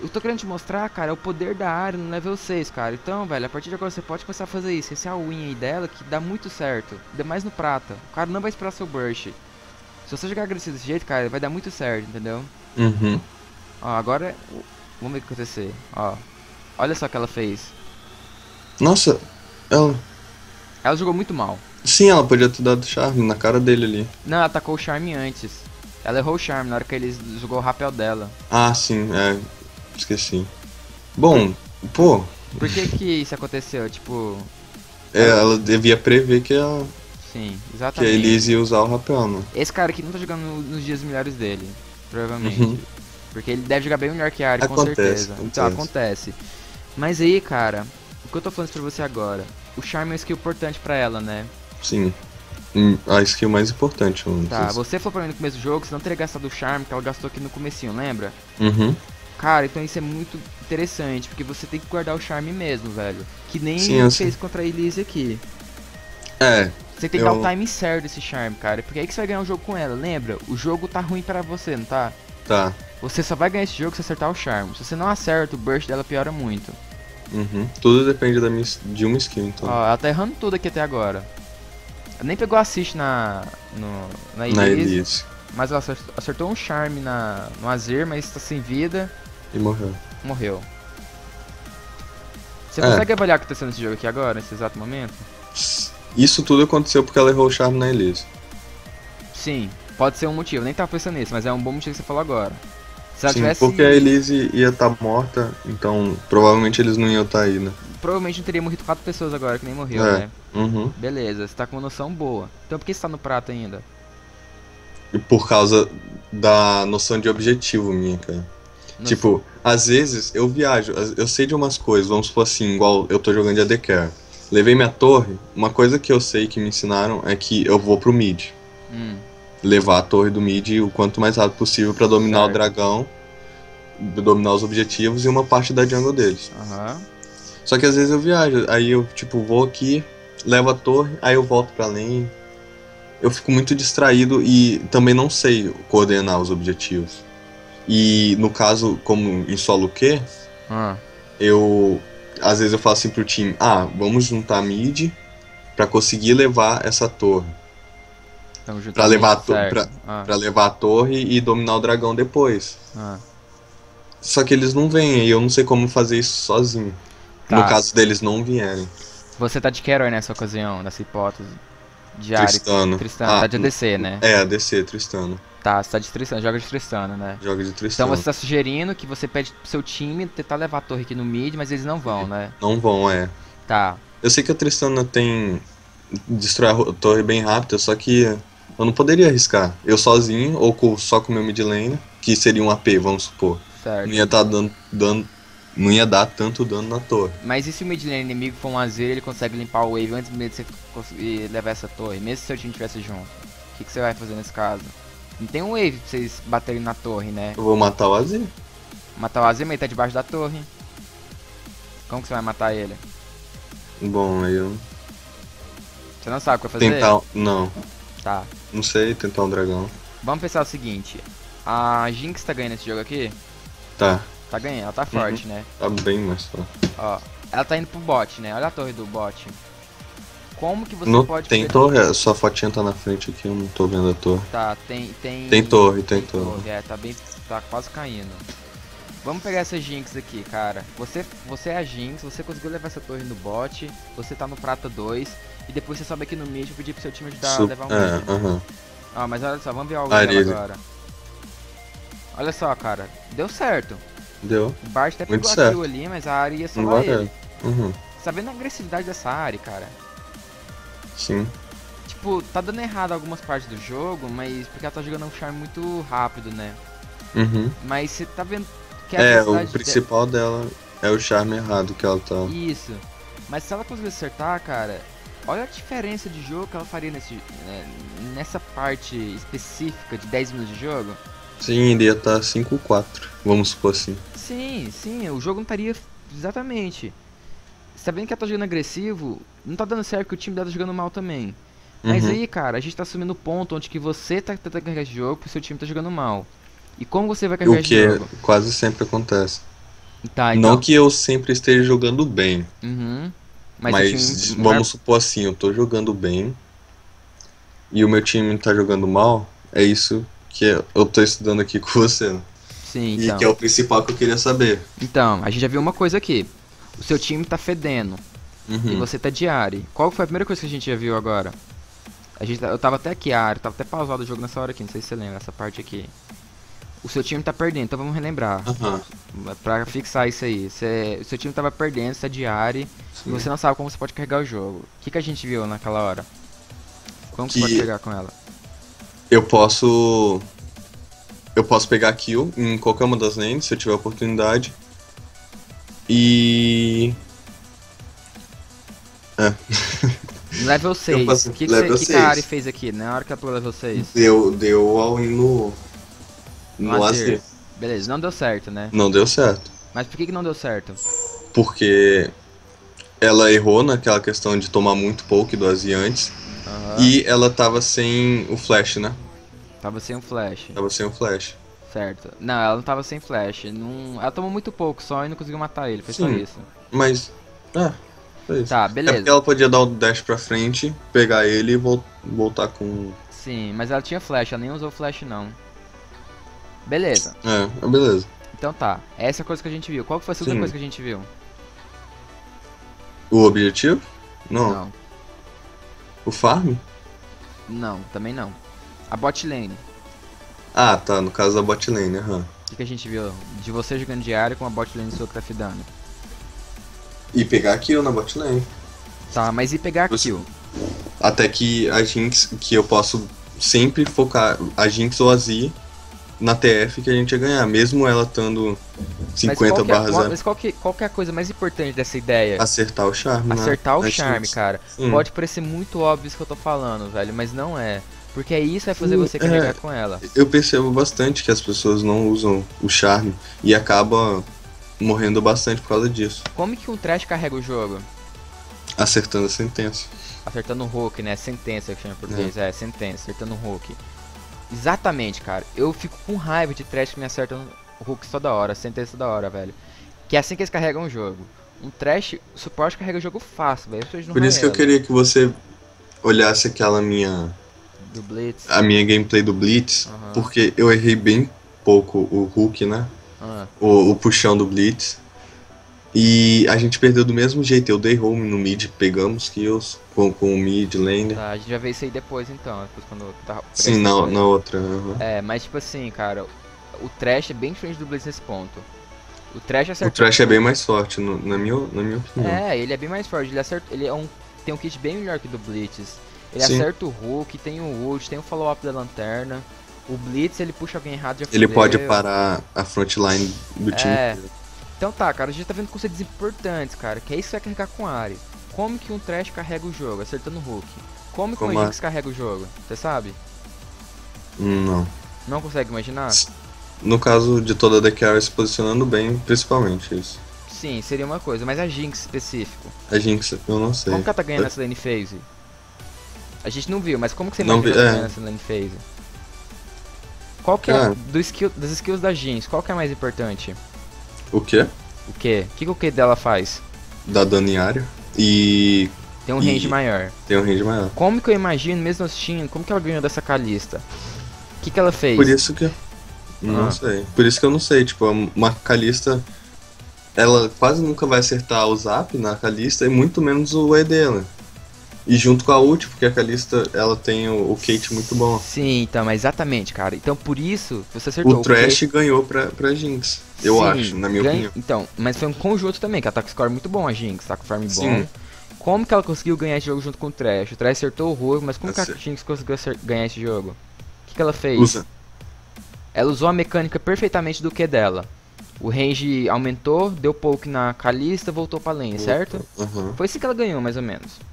Eu tô querendo te mostrar, cara, o poder da área no level 6, cara. Então, velho, a partir de agora você pode começar a fazer isso. Esse é a win aí dela que dá muito certo. Ainda mais no prata. O cara não vai esperar seu burst. Se você jogar agressivo desse jeito, cara, vai dar muito certo, entendeu? Uhum. Ó, agora. Vamos ver o que acontecer. Ó. Olha só o que ela fez. Nossa, ela. Ela jogou muito mal. Sim, ela podia ter dado charme na cara dele ali. Não, ela atacou o charme antes. Ela errou o charme na hora que ele jogou o rapel dela. Ah, sim, é. Esqueci. Bom, pô. Por que que isso aconteceu? Tipo. É, ela devia prever que a. Sim, exatamente. Que a Elise ia usar o rapel, né? Esse cara aqui não tá jogando nos dias melhores dele. Provavelmente. Uhum. Porque ele deve jogar bem melhor que a Ari, com certeza. Acontece. Então acontece. Mas aí, cara, o que eu tô falando pra você agora? O charme é uma skill importante pra ela, né? Sim. Hum, a skill mais importante, vamos Tá, você falou pra mim no começo do jogo, você não teria gastado o charme que ela gastou aqui no comecinho, lembra? Uhum. Cara, então isso é muito interessante, porque você tem que guardar o charme mesmo, velho. Que nem Sim, fez contra a Elise aqui. É. Você tem que eu... dar o time certo desse charme, cara. Porque aí que você vai ganhar o jogo com ela. Lembra? O jogo tá ruim para você, não tá? Tá. Você só vai ganhar esse jogo se acertar o charme. Se você não acerta, o burst dela piora muito. Uhum. Tudo depende da minha, de uma skill, então. Ó, ela tá errando tudo aqui até agora. Ela nem pegou assist na, no, na Elise, na Elise. Mas ela acertou, um charme na, no Azir, mas tá sem vida. E morreu. Morreu. Você é. consegue avaliar o que tá sendo nesse jogo aqui agora, nesse exato momento? Isso tudo aconteceu porque ela errou o charme na Elise. Sim, pode ser um motivo. Nem tava pensando nisso, mas é um bom motivo que você falou agora. Se ela Sim, tivesse... porque a Elise ia estar tá morta, então provavelmente eles não iam estar tá aí, né? Provavelmente não teria morrido quatro pessoas agora, que nem morreu, é. né? Uhum. Beleza, você tá com uma noção boa. Então por que você tá no prato ainda? E por causa da noção de objetivo minha, cara. Nossa. Tipo, às vezes eu viajo, eu sei de umas coisas, vamos supor assim, igual eu tô jogando de AD Care. Levei minha torre, uma coisa que eu sei que me ensinaram é que eu vou pro mid. Hum levar a torre do mid o quanto mais rápido possível para dominar certo. o dragão, dominar os objetivos e uma parte da jungle deles. Uhum. Só que às vezes eu viajo, aí eu tipo vou aqui, levo a torre, aí eu volto para além. Eu fico muito distraído e também não sei coordenar os objetivos. E no caso, como em solo Q, uhum. eu às vezes eu falo assim pro time, ah, vamos juntar mid para conseguir levar essa torre. Pra levar, pra, ah. pra levar a torre e dominar o dragão depois. Ah. Só que eles não vêm e eu não sei como fazer isso sozinho. Tá. No caso deles não vierem. Você tá de que herói nessa ocasião, nessa hipótese? De Tristano. Tristano, ah, tá de ADC, né? É, ADC, Tristano. Tá, você tá de Tristana, joga de Tristana, né? Joga de Então Tristana. você tá sugerindo que você pede pro seu time tentar levar a torre aqui no mid, mas eles não vão, né? Não vão, é. Tá. Eu sei que a Tristana tem. destrói a torre bem rápido, só que eu não poderia arriscar. Eu sozinho, ou com- só com o meu mid lane, que seria um AP, vamos supor. Certo. Não ia tá dando, dando. Não ia dar tanto dano na torre. Mas e se o mid lane inimigo for um azeiro, ele consegue limpar o wave antes mesmo de você conseguir levar essa torre, mesmo se seu time estivesse junto? O que, que você vai fazer nesse caso? Não tem um wave pra vocês baterem na torre, né? Eu vou matar o Azir. Matar o azeiro, mas ele tá debaixo da torre. Como que você vai matar ele? Bom, aí eu. Você não sabe o que vai fazer? Tentar. Não. Tá. Não sei, tentar um dragão. Vamos pensar o seguinte. A Jinx tá ganhando esse jogo aqui? Tá. Tá ganhando, ela tá forte, né? Tá bem mais fácil. Ó, ela tá indo pro bot, né? Olha a torre do bot. Como que você Não pode... tem pre- torre? Sua fotinha tá na frente aqui, eu não tô vendo a torre. Tá, tem... Tem, Tem torre, tem torre. É, tá bem... Tá quase caindo. Vamos pegar essa Jinx aqui, cara. Você, você é a Jinx, você conseguiu levar essa torre no bot, você tá no prata 2, e depois você sobe aqui no mid e pedir pro seu time ajudar Su- a levar um é, mid. Ah, mas olha só, vamos ver algo agora. Olha só, cara. Deu certo. Deu. O Bart até pegou a certo. kill ali, mas a área ia salvar vai ele. Uhum. Você tá a agressividade dessa área, cara? Sim. Tipo, tá dando errado algumas partes do jogo, mas porque ela tá jogando um charme muito rápido, né? Uhum. Mas você tá vendo que a É, o velocidade de- principal dela é o charme errado que ela tá. Isso. Mas se ela conseguir acertar, cara, olha a diferença de jogo que ela faria nesse, né, nessa parte específica de 10 minutos de jogo. Sim, ele ia tá 5-4, vamos supor assim. Sim, sim, o jogo não estaria exatamente. Vendo que ela tá jogando agressivo, não tá dando certo que o time dela tá jogando mal também. Mas Uhum. aí, cara, a gente tá assumindo o ponto onde que você tá tentando carregar esse jogo porque o seu time tá jogando mal. E como você vai carregar O esse que jogo? quase sempre acontece. Tá, então. Não que eu sempre esteja jogando bem, Uhum. mas, Mas, o time- vamos supor assim, eu tô jogando bem e o meu time tá jogando mal, é isso que eu tô estudando aqui com você. né? Sim, E então. que é o principal que eu queria saber. Então, a gente já viu uma coisa aqui. O seu time tá fedendo e Uhum. você tá de Ari. Qual foi a primeira coisa que a gente já viu agora? A gente, tá- eu tava até aqui, Ari, tava até pausado o jogo nessa hora aqui, não sei se você lembra, essa parte aqui. O seu time tá perdendo, então vamos relembrar. Aham. Pra fixar isso aí. O seu time tava perdendo, você tá de Ari, e você não sabe como você pode carregar o jogo. O que, que a gente viu naquela hora? Como que Que- você pode pegar com ela? Eu posso. Eu posso pegar kill em qualquer uma das lanes, se eu tiver oportunidade. E. É. Level 6. faço O que, que, level que que a 6. Ari fez aqui? Na hora que ela pegou level 6? Deu, deu all in no. No No Azir. Azir. Beleza, não deu certo, né? Não deu certo. Mas por que, que não deu certo? Porque ela errou naquela questão de tomar muito poke do Azir antes. Aham. E ela tava sem o flash, né? Tava sem um flash. Tava sem o flash. Certo. Não, ela não tava sem flash. Não... Ela tomou muito pouco só e não conseguiu matar ele. Foi só Sim. isso. Mas. É, foi isso. Tá, É beleza. porque ela podia dar o dash pra frente, pegar ele e vol- voltar com. Sim, mas ela tinha flash, ela nem usou flash não. Beleza. É, beleza. Então tá. Essa é a coisa que a gente viu. Qual foi a segunda Sim. coisa que a gente viu? O objetivo? Não. Não. O farm? Não, também não. A bot lane. Ah, tá, no caso da bot lane, aham. O que, que a gente viu? De você jogando diário com a bot lane sua fidando. E pegar kill na bot lane. Tá, mas e pegar Você- kill? Até que a Jinx, que eu posso sempre focar a Jinx ou a Z na TF que a gente ia ganhar, mesmo ela estando Mas 50 qual que é- barra qual- 0. Mas qual que, qual que é a coisa mais importante dessa ideia? Acertar o charme, né? Acertar o charme, Jinx. cara. Sim. Pode parecer muito óbvio isso que eu tô falando, velho, mas não é. Porque isso vai fazer você é. carregar com ela. Eu percebo bastante que as pessoas não usam o charme e acaba morrendo bastante por causa disso. Como que um trash carrega o jogo? Acertando a sentença. Acertando um hook, né? Sentença que chama em português. É, sentença, acertando um hook. Exatamente, cara. Eu fico com raiva de trash que me acertam hooks toda hora, sentença toda hora, velho. Que é assim que eles carregam o jogo. Um trash, suporte carrega o jogo fácil, velho. Por isso que eu queria que você olhasse aquela minha Do Blitz. a minha gameplay do Blitz, Aham. porque eu errei bem pouco o hook, né? Ah, O, o puxão do Blitz. E a gente perdeu do mesmo jeito. Eu dei home no mid, pegamos kills com, com o mid lane. Tá, a gente vai ver isso aí depois então. Depois quando tá, Sim, na, na outra. Uhum. É, mas tipo assim, cara, o Trash é bem diferente do Blitz nesse ponto. O Trash acerta. O Trash é bem mais forte, no, na, minha, na minha opinião. É, ele é bem mais forte. Ele acerta. Ele é um, tem um kit bem melhor que o do Blitz. Ele Sim. acerta o hook, tem o ult, tem o follow-up da lanterna. O Blitz ele puxa alguém errado já Ele pode parar a frontline do time. É. Então tá, cara, a gente tá vendo conceitos importantes, cara, que é isso que vai carregar com a Ari. Como que um Trash carrega o jogo, acertando o hook? Como que Como um Jinx a... carrega o jogo? Você sabe? Não. Não consegue imaginar? No caso de toda a DKR se posicionando bem, principalmente isso. Sim, seria uma coisa, mas a Jinx específico. A Jinx, eu não sei. Como que ela tá ganhando é... essa lane phase? A gente não viu, mas como que você imagina ela tá é. essa lane phase? Qual que é, do skill, das skills da Jinx, qual que é mais importante? O quê? O quê? O que, que o que dela faz? Dá dano em área e. Tem um range maior. Tem um range maior. Como que eu imagino, mesmo assistindo, como que ela ganhou dessa Kalista? O que, que ela fez? Por isso que. Não ah. sei. Por isso que eu não sei. Tipo, uma Kalista. Ela quase nunca vai acertar o zap na Kalista e muito menos o E dela. E junto com a ult, porque a Kalista, ela tem o, o Kate muito bom. Sim, então, exatamente, cara. Então, por isso, você acertou. O Trash ganhou pra, pra Jinx, eu Sim, acho, na minha ganha... opinião. Então, mas foi um conjunto também, que ela tá com score muito bom, a Jinx, tá com farm Sim. bom. Como que ela conseguiu ganhar esse jogo junto com o Trash? O Trash acertou o Rogue, mas como que a Jinx conseguiu ganhar esse jogo? O que, que ela fez? Usa. Ela usou a mecânica perfeitamente do que dela. O range aumentou, deu poke na Kalista, voltou pra lane, certo? Uhum. Foi assim que ela ganhou, mais ou menos.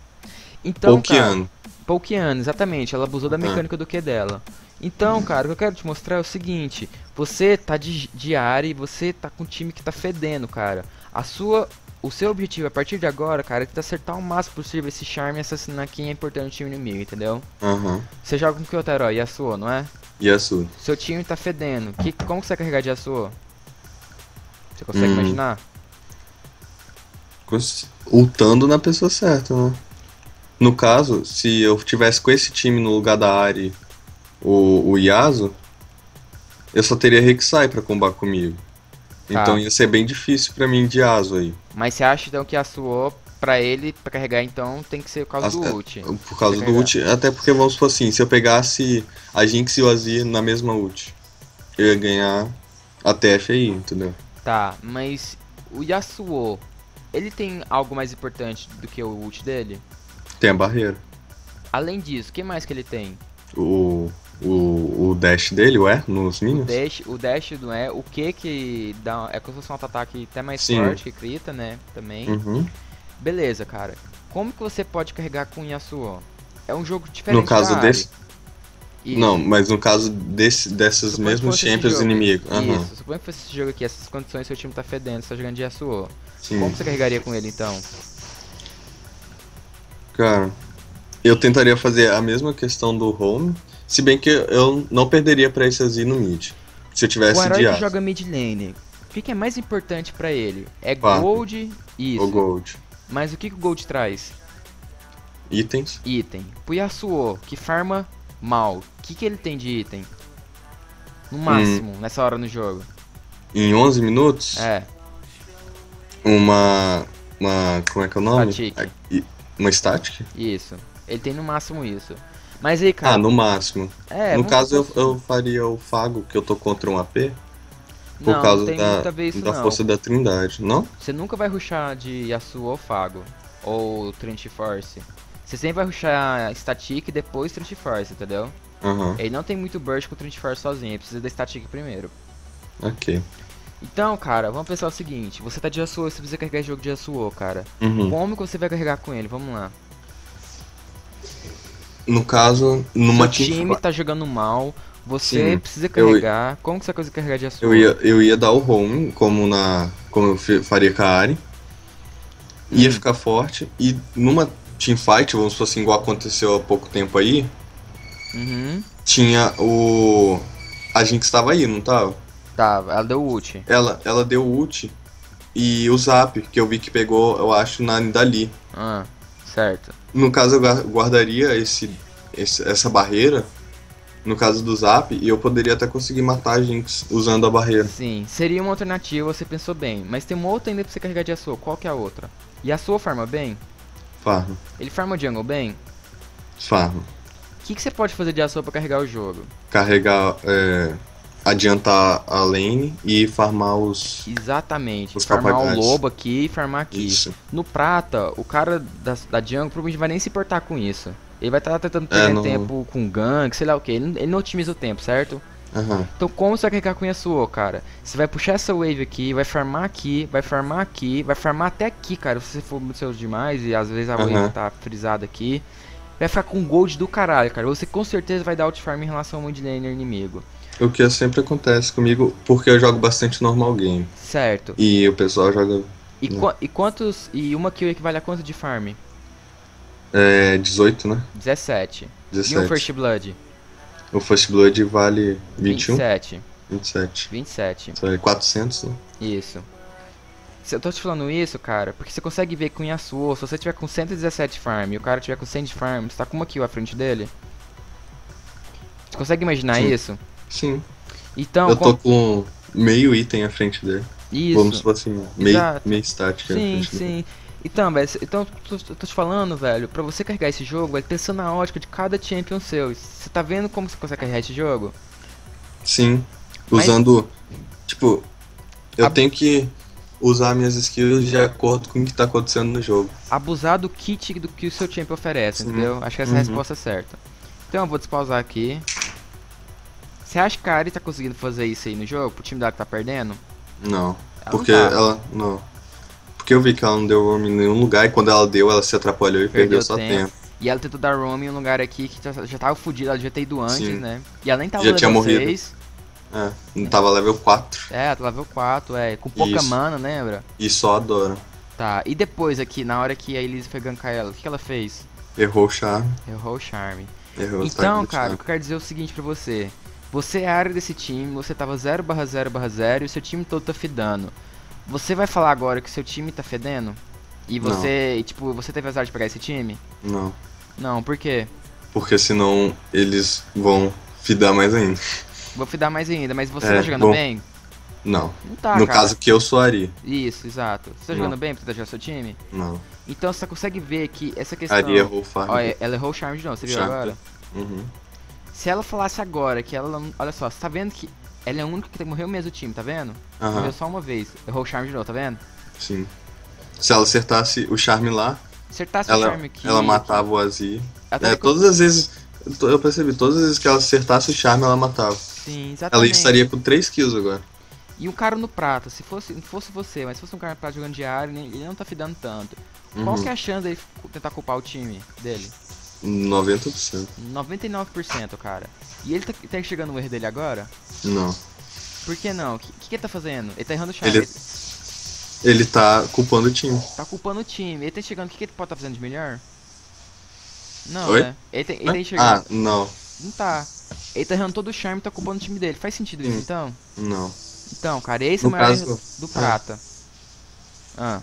Então, Pouquiano. Pouquiano, exatamente. Ela abusou da mecânica do que dela. Então, cara, o que eu quero te mostrar é o seguinte: você tá de, de área e você tá com um time que tá fedendo, cara. A sua. O seu objetivo a partir de agora, cara, é acertar o máximo possível esse charme e assassinar quem é importante no time inimigo, entendeu? Uhum. Você joga com que outro herói? Yasuo, não é? Yasuo. Seu time tá fedendo. Que, como você vai carregar de Yasuo? Você consegue hum. imaginar? Ultando na pessoa certa, né? No caso, se eu tivesse com esse time no lugar da Ari, o, o Yasuo, eu só teria Rek'Sai pra combar comigo. Tá. Então ia ser bem difícil para mim de Yasuo aí. Mas você acha então que a Suo, pra ele, pra carregar então, tem que ser por causa do ult? Por causa do ult, até porque vamos supor assim, se eu pegasse a Jinx e o Azir na mesma ult, eu ia ganhar a TF aí, entendeu? Tá, mas o Yasuo, ele tem algo mais importante do que o ult dele? Tem a barreira. Além disso, o que mais que ele tem? O, o, o dash dele, ué, nos minions? O dash, o dash não é o que que dá. É como se fosse um auto-ataque até mais Sim. forte que grita, né? Também. Uhum. Beleza, cara. Como que você pode carregar com Yasuo? É um jogo diferente. No caso desse. Isso. Não, mas no caso desse, dessas Suponho mesmos champions inimigos. Uhum. Isso, suponho que fosse esse jogo aqui, essas condições, seu time tá fedendo, você tá jogando de Yasuo. Sim. Como você carregaria com ele então? Cara, eu tentaria fazer a mesma questão do home, se bem que eu não perderia pra esse Azir no mid. Se eu tivesse o herói de que joga mid lane, o que, que, é mais importante pra ele? É gold? Isso. O gold. Mas o que, que o gold traz? Itens. Item. Pro Yasuo, que farma mal, o que, que ele tem de item? No máximo, hum. nessa hora no jogo. Em 11 minutos? É. Uma. Uma. Como é que é o nome? Static. Uma static? Isso. Ele tem no máximo isso. Mas aí, cara. Ah, no máximo. É, no caso, eu, eu faria o Fago, que eu tô contra um AP. Por não, causa da, da não. força da Trindade, não? Você nunca vai ruxar de Yasuo ou Fago. Ou Trinity Force. Você sempre vai ruxar Static e depois Trinity Force, entendeu? Uhum. Ele não tem muito burst com o Trinity Force sozinho, ele precisa da Static primeiro. Ok. Então, cara, vamos pensar o seguinte: você tá de Yasuo, você precisa carregar jogo de Yasuo, cara. Uhum. Como que você vai carregar com ele? Vamos lá. No caso, numa Seu time tá jogando mal, você Sim. precisa carregar. Eu... Como que você vai carregar de Yasuo? Eu ia, eu ia dar o home, como na. como eu faria com a Ari. Ia hum. ficar forte. E numa teamfight, vamos supor assim, igual aconteceu há pouco tempo aí. Uhum. Tinha o. A gente estava aí, não tava? Tá, ela deu ult. Ela, ela deu ult e o zap, que eu vi que pegou, eu acho, na Nidali. Ah, certo. No caso, eu guardaria esse, esse essa barreira no caso do Zap, e eu poderia até conseguir matar a Jinx usando a barreira. Sim, seria uma alternativa, você pensou bem. Mas tem uma outra ainda pra você carregar de Yasuo. Qual que é a outra? Yasuo farma bem? Farma. Ele farma jungle bem? Farma. O que, que você pode fazer de Yasuo pra carregar o jogo? Carregar, é, adiantar a lane e farmar os... Exatamente. Os farmar papagaios. o lobo aqui e farmar aqui. Isso. No prata, o cara da, da jungle provavelmente vai nem se importar com isso. Ele vai estar tentando É, perder não- tempo com gank, sei lá o que. Ele, não- ele não otimiza o tempo, certo? Aham. Então como você vai carregar com Yasuo, cara? Você vai puxar essa wave aqui, vai farmar aqui, vai farmar aqui, vai farmar até aqui, cara. Se você for muito seus demais e às vezes a wave Aham. tá frisada aqui. Vai ficar com gold do caralho, cara. Você com certeza vai dar outfarm em relação ao midlaner inimigo. O que sempre acontece comigo, porque eu jogo bastante normal game. Certo. E o pessoal joga E, Hum. qua- e quantos. E uma kill equivale a quanto de farm? é, 18, né? 17. 17. E um First Blood? O First Blood vale 21, 27. 27. 27. Isso aí, 400, né? Isso. Se eu tô te falando isso, cara, porque você consegue ver com o Yasuo, se você tiver com 117 farm e o cara tiver com 100 de farm, você tá com uma kill à frente dele? Você consegue imaginar Sim. isso? Sim. Então, eu tô com- com meio item à frente dele. isso. Vamos supor assim, meio, Exato. meio estática à Sim, sim. Então, velho, então eu tô, tô te falando, velho, pra você carregar esse jogo, velho, pensando na ótica de cada champion seu. Você tá vendo como você consegue carregar esse jogo? Sim. Mas- Usando. Tipo, eu A- tenho que usar minhas skills de acordo com o que tá acontecendo no jogo. Abusar do kit do que o seu champion oferece, Sim. entendeu? Acho que essa é a Uhum. resposta certa. Então eu vou despausar aqui. Você acha que a Ari tá conseguindo fazer isso aí no jogo? Pro time dela que tá perdendo? Não. Ela porque não tá. ela. Não. Porque eu vi que ela não deu roam em nenhum lugar e quando ela deu, ela se atrapalhou e perdeu, Perdeu só tempo. tempo. E ela tentou dar roam em um lugar aqui que já, já tava fudido, ela devia ter ido antes, Sim. né? E ela nem tava Já level tinha morrido. 6. É. Não tava level 4. É, tava level 4, é. Com pouca Isso. mana, lembra? E só adora. Tá, e depois aqui, na hora que a Elise foi gankar ela, o que, que ela fez? Errou o charme. Errou o charme. Errou o Então, do cara, o que eu quero dizer é o seguinte pra você. Você é a área desse time, você tava 0 barra 0 barra 0 e o seu time todo tá fedando. Você vai falar agora que o seu time tá fedendo? E Não. você, e, tipo, você teve azar de pegar esse time? Não. Não, por quê? Porque senão eles vão fidar mais ainda. Vou fedar mais ainda, mas você É, tá jogando bom. bem? Não. Não tá, no cara. caso que eu sou Ari. Isso, exato. Você tá Não. jogando bem pra jogar seu time? Não. Então você consegue ver que essa questão... Ari errou o farm. Olha, ela errou o charme de novo, você viu Charme. agora? Uhum. Se ela falasse agora que ela. Olha só, você tá vendo que ela é a única que morreu mesmo do time, tá vendo? Morreu só uma vez. Errou o charme de novo, tá vendo? Sim. Se ela acertasse o charme lá, Acertasse o ela, charme aqui... ela matava o Azir. É, todas as vezes. eu percebi, todas as vezes que ela acertasse o charme, ela matava. Sim, Ela exatamente. estaria com 3 kills agora. E um cara no prata, se fosse, não fosse você, mas se fosse um cara no prata jogando diário, ele não tá fidando tanto. Qual Uhum. que é a chance dele tentar culpar o time dele? 90%. 99%, cara. E ele tá, tá chegando no erro dele agora? Não. Por que não? O que, que, ele tá fazendo? Ele tá errando o charme. Ele- Ele tá culpando o time. tá culpando o time. Ele tá chegando. O que, que ele pode estar fazendo de melhor? Não, Oi? né? Ele, tá- ele tá enxergando. Ah, não. Não tá. Ele tá errando todo o charme e tá culpando o time dele. Faz sentido isso Hum. então? Não. Então, cara, esse é o No maior caso- erro do prata. Ah,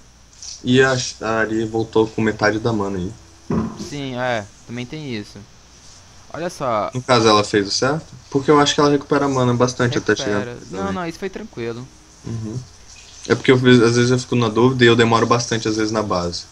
E a, a Ari voltou com metade da mana aí. Sim, é. Também tem isso. Olha só. No caso, ela fez o certo? Porque eu acho que ela recupera mana bastante até chegar. Recupera. Não, não, isso foi tranquilo. Uhum. É porque eu, às vezes eu fico na dúvida e eu demoro bastante, às vezes, na base.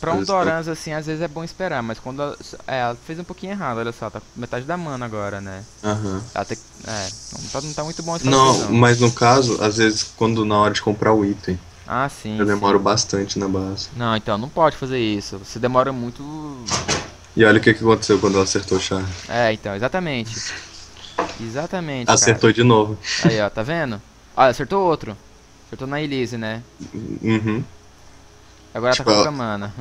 Pra um Dorans, assim, às vezes é bom esperar, mas quando ela, é, ela fez um pouquinho errado, olha só, tá com metade da mana agora, né? Aham. Ela tem, é, não tá, não tá muito bom essa Não, decisão. mas no caso, às vezes, quando na hora de comprar o item, Ah, sim. eu sim. demoro bastante na base. Não, então, não pode fazer isso. Você demora muito. E olha o que, aconteceu quando ela acertou o char. É, então, exatamente. Exatamente. Acertou de novo. Cara. Aí, ó, tá vendo? Olha, acertou outro. Acertou na Elise, né? Uhum. Agora Tipo, tá com ela- pouca mana.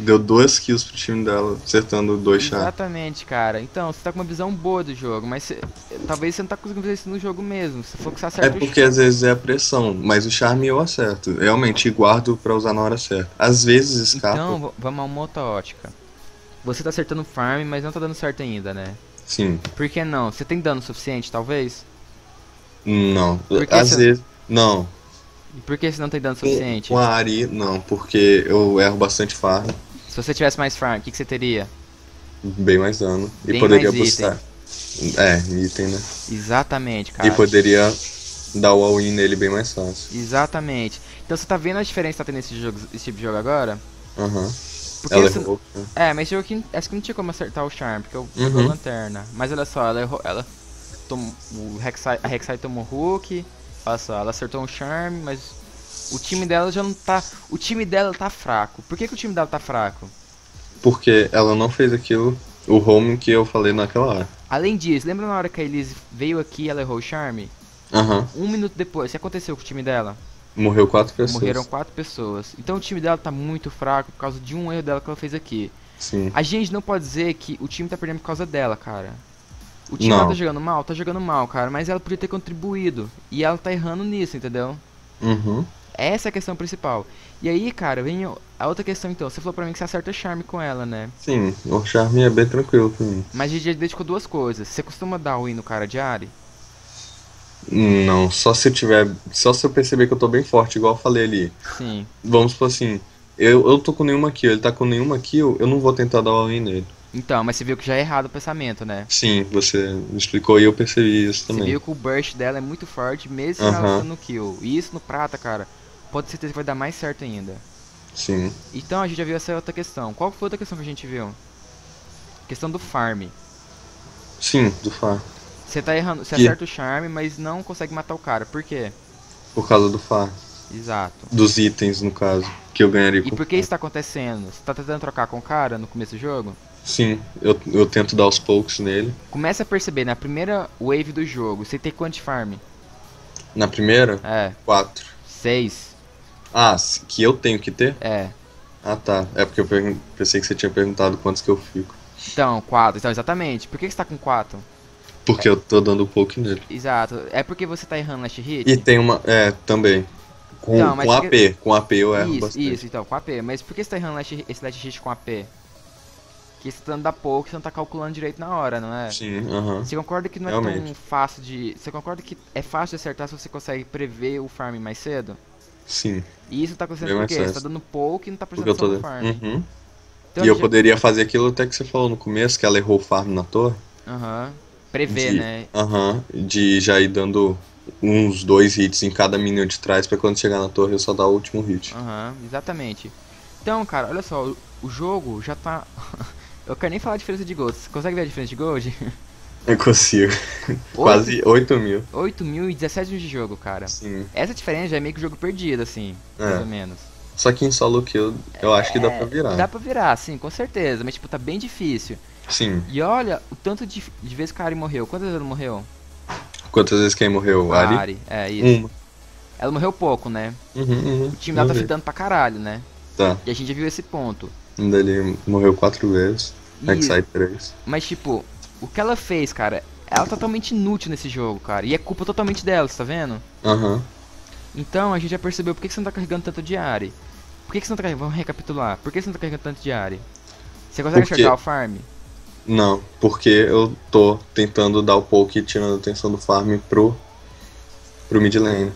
Deu duas kills pro time dela, acertando dois char. Exatamente, cara. Então, você tá com uma visão boa do jogo, mas cê- talvez você não tá conseguindo fazer isso no jogo mesmo. Se for que você É acerta o porque às vezes é a pressão, mas o charme eu acerto. Realmente, guardo pra usar na hora certa. Às vezes escapa. Então, vamos a uma outra ótica. Você tá acertando farm, mas não tá dando certo ainda, né? Sim. Por que não? Você tem dano suficiente, talvez? Não. Às você- vezes. Não. E por que você não tem dano suficiente? com a Ari, não, porque eu erro bastante farm, Se você tivesse mais farm, o que, que você teria? bem mais dano. E Bem poderia buscar. É, item, né? Exatamente, cara. E poderia dar o all-in nele bem mais fácil. Exatamente. Então você tá vendo a diferença que tá tendo nesse, jogo, esse tipo de jogo agora? Aham. Uhum. Porque ela esse- errou. né? É, mas esse jogo aqui, essa aqui não tinha como acertar o Charm, porque eu Uhum. a lanterna. Mas olha só, ela errou. Ela tomou. O Rek'Sai, a Rek'Sai tomou Hook. Olha só, ela acertou um Charm, mas o time dela já não tá. O time dela tá fraco. Por que, que o time dela tá fraco? Porque ela não fez aquilo, o home que eu falei naquela hora. Além disso, lembra na hora que a Elise veio aqui e ela errou o Charm? Aham. Um minuto depois, o que aconteceu com o time dela? Morreu quatro pessoas. Morreram quatro pessoas. Então o time dela tá muito fraco por causa de um erro dela que ela fez aqui. Sim. A gente não pode dizer que o time tá perdendo por causa dela, cara. O time Não. tá jogando mal, tá jogando mal, cara, mas ela podia ter contribuído. E ela tá errando nisso, entendeu? Uhum. Essa é a questão principal. E aí, cara, vem o- a outra questão então. Você falou pra mim que você acerta charme com ela, né? Sim, o charme é bem tranquilo pra mim. Mas a gente já dedicou duas coisas. Você costuma dar win no cara de Ari? Não, só se eu tiver. Só se eu perceber que eu tô bem forte, igual eu falei ali. Sim. Vamos supor assim, eu, eu tô com nenhuma kill, ele tá com nenhuma kill, eu não vou tentar dar all-in nele. Então, mas você viu que já é errado o pensamento, né? Sim, você me explicou e eu percebi isso Você também. viu que o burst dela é muito forte, mesmo se ela Aham. dando kill. E isso no prata, cara, pode ter certeza que vai dar mais certo ainda. Sim. Então a gente já viu essa outra questão. Qual foi a outra questão que a gente viu? Questão do farm. Sim, do Far. Você tá errando, você Que? acerta o charme, mas não consegue matar o cara. Por quê? Por causa do Far. Exato. Dos itens, no caso. Que eu ganharia E por que isso tá acontecendo? Você tá tentando trocar com o cara no começo do jogo? Sim, eu, eu tento dar os pokes nele. Começa a perceber, na primeira wave do jogo, você tem quanto de farm? Na primeira, É, quatro. 6. Ah, que eu tenho que ter? É. Ah tá. É porque eu pensei que você tinha perguntado quantos que eu fico. Então, 4. Então, exatamente. Por que que você tá com 4? Porque eu tô dando o poke nele. Exato. É porque você tá errando last hit? E tem uma. É, também. Com, mas com que- AP. Com AP eu erro Isso, bastante. isso, então, com AP. Mas por que você tá errando last- esse last hit com AP? Porque você tá dando da pouco, você não tá calculando direito na hora, não é? Sim, aham. Você concorda que não é tão Realmente. fácil de. Você concorda que é fácil de acertar se você consegue prever o farm mais cedo? Sim. E isso tá acontecendo Bem por mais quê? Você tá dando pouco e não tá Porque tô. atenção no farm. Uhum. Então, e eu já- poderia fazer aquilo até que você falou no começo, que ela errou o farm na torre. Aham. Prever, de, né? Aham. De já ir dando uns dois hits em cada minion de trás pra quando chegar na torre eu só dar o último hit. Aham, exatamente. Então, cara, olha só, o, jogo já tá. eu quero nem falar a diferença de gold. Você consegue ver a diferença de gold? Eu consigo. Quase 8 mil. 8 mil e 17 mil de jogo, cara. Sim. Essa diferença já é meio que jogo perdido, assim, mais É. ou menos. Só que em solo kill eu acho que dá É, pra virar. Dá pra virar, sim, com certeza. Mas, tipo, tá bem difícil. Sim. E olha o tanto de, de vezes que a Ari morreu. Quantas vezes ela morreu? Quantas vezes quem morreu? A Ari? Ari, é isso. Uma. Ela morreu pouco, né? Uhum, uhum. O time dela tá ver. fitando pra caralho, né? Tá. E a gente já viu esse ponto. Ainda ele morreu quatro vezes. E- Rek'Sai três. Mas, tipo, o que ela fez, cara, ela é totalmente inútil nesse jogo, cara. E é culpa totalmente dela, tá vendo? Aham. Então a gente já percebeu por que, você não tá carregando tanto de Ari. Por que, você não tá carregando. Vamos recapitular. Por que você não tá carregando tanto de Ari? Você consegue Porque- acertar o farm? Não, porque eu tô tentando dar o poke tirando a atenção do farm pro, pro mid lane.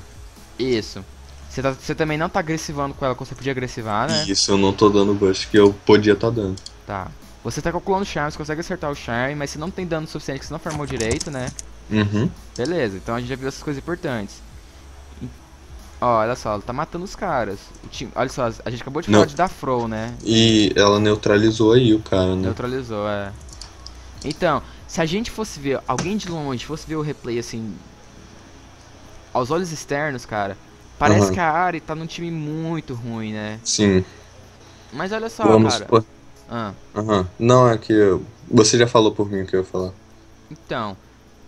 Isso. Você, tá- você também não tá agressivando com ela como você podia agressivar, né? Isso eu não tô dando o burst que eu podia tá dando. Tá. Você tá calculando o charme, você consegue acertar o charme, mas se não tem dano suficiente, que você não farmou direito, né? Uhum. Beleza, então a gente já viu essas coisas importantes. Ó, olha só, ela tá matando os caras. Time, olha só, a gente acabou de Não. falar de Dafro, né? E ela neutralizou aí o cara, né? Neutralizou, é. Então, se a gente fosse ver, alguém de longe fosse ver o replay assim, aos olhos externos, cara, parece Aham. que a Ari tá num time muito ruim, né? Sim. Mas olha só, Vamos cara. supor. Ah, Aham. Não, é que eu... você já falou por mim o que eu ia falar. então,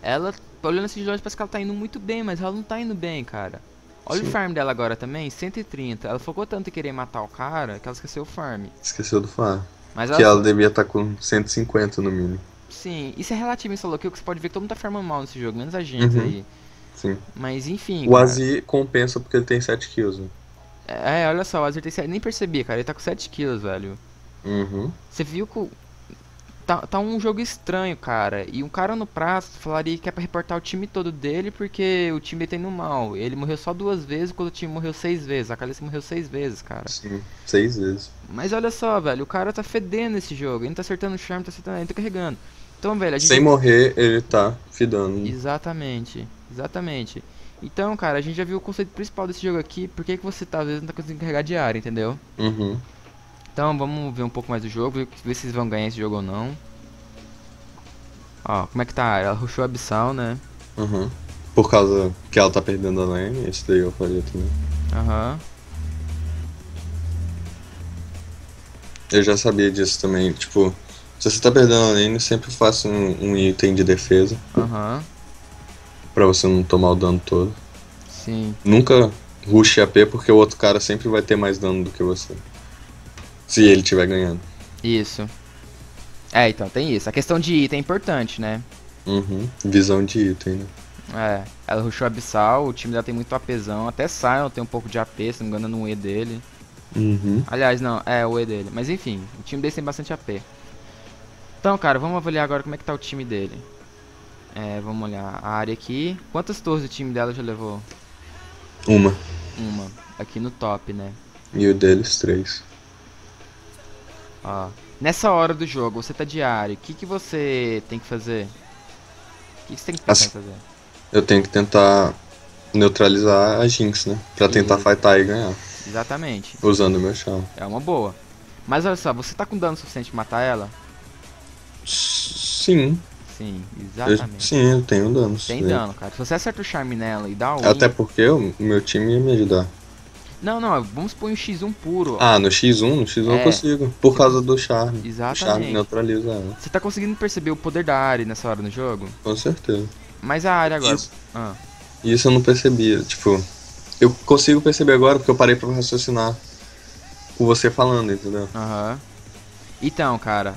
ela, olhando de longe, parece que ela tá indo muito bem, mas ela não tá indo bem, cara. Olha o Sim. farm dela agora também, 130. Ela focou tanto em querer matar o cara que ela esqueceu o farm. Esqueceu do farm. Mas Que ela, ela devia estar com 150 no mínimo. sim, isso é relativo em solo que você pode ver que todo mundo tá farmando mal nesse jogo, menos a gente Uhum. aí. Sim. Mas enfim, O cara. Azi compensa porque ele tem 7 kills. Né? É, olha só, o Azir tem sete- nem percebi, cara, ele tá com 7 kills, velho. Uhum. Você viu que tá, tá um jogo estranho, cara. E um cara no prato falaria que é pra reportar o time todo dele porque o time tá indo mal. Ele morreu só duas vezes quando o time morreu seis vezes. A Calice morreu seis vezes, cara. Sim. Seis vezes. Mas olha só, velho, o cara tá fedendo esse jogo. Ele não tá acertando o charme, tá acertando, ele tá carregando. Então, velho, a gente... Sem morrer, ele tá fidando. Exatamente, exatamente. Então, cara, a gente já viu o conceito principal desse jogo aqui. Por que, que você tá, às vezes não tá conseguindo carregar de área, entendeu? Uhum. Então, vamos ver um pouco mais do jogo, ver, se vocês vão ganhar esse jogo ou não. Ó, como é que tá? Ela rushou a Abissal, né? Uhum. Por causa que ela tá perdendo a lane, esse daí eu faria também. Aham. Eu já sabia disso também, tipo, se você tá perdendo a lane, sempre faça um, um item de defesa Aham. pra você não tomar o dano todo. Sim. Nunca rush AP porque o outro cara sempre vai ter mais dano do que você. Se ele estiver ganhando. Isso. É, então, tem isso. A questão de item é importante, né? Uhum. Visão de item, né? É, ela rushou Abissal, o time dela tem muito APzão, até Sion tem um pouco de AP, se não me engano, no E dele. Uhum. Aliás, não, é o E dele. Mas enfim, o time dele tem bastante AP. Então, cara, vamos avaliar agora como é que tá o time dele. É, vamos olhar a área aqui. Quantas torres o time dela já levou? Uma. Uma. Aqui no top, né? E o deles, três. Ó. Nessa hora do jogo, você tá de área, o que, que você tem que fazer? O que, que você tem que pensar em Assim- fazer? Eu tenho que tentar neutralizar a Jinx, né? Pra tentar fightar e ganhar. Exatamente. Usando o meu chão. É uma boa. Mas olha só, você tá com dano suficiente pra matar ela? Sim. Sim, Eu, exatamente. sim, eu tenho danos. Tem dano, cara. Se você acerta o charme nela e dá o Até porque o meu time ia me ajudar. Não, não, vamos pôr um X1 puro. Ah, no X1, no X1 É. eu consigo. Por causa do charme. O charme Exatamente. neutraliza ela. Você tá conseguindo perceber o poder da área nessa hora no jogo? Com certeza. Mas a área agora. Isso. Ah, Isso eu não percebia. Tipo, eu consigo perceber agora porque eu parei pra raciocinar com você falando, entendeu? Aham. Então, cara.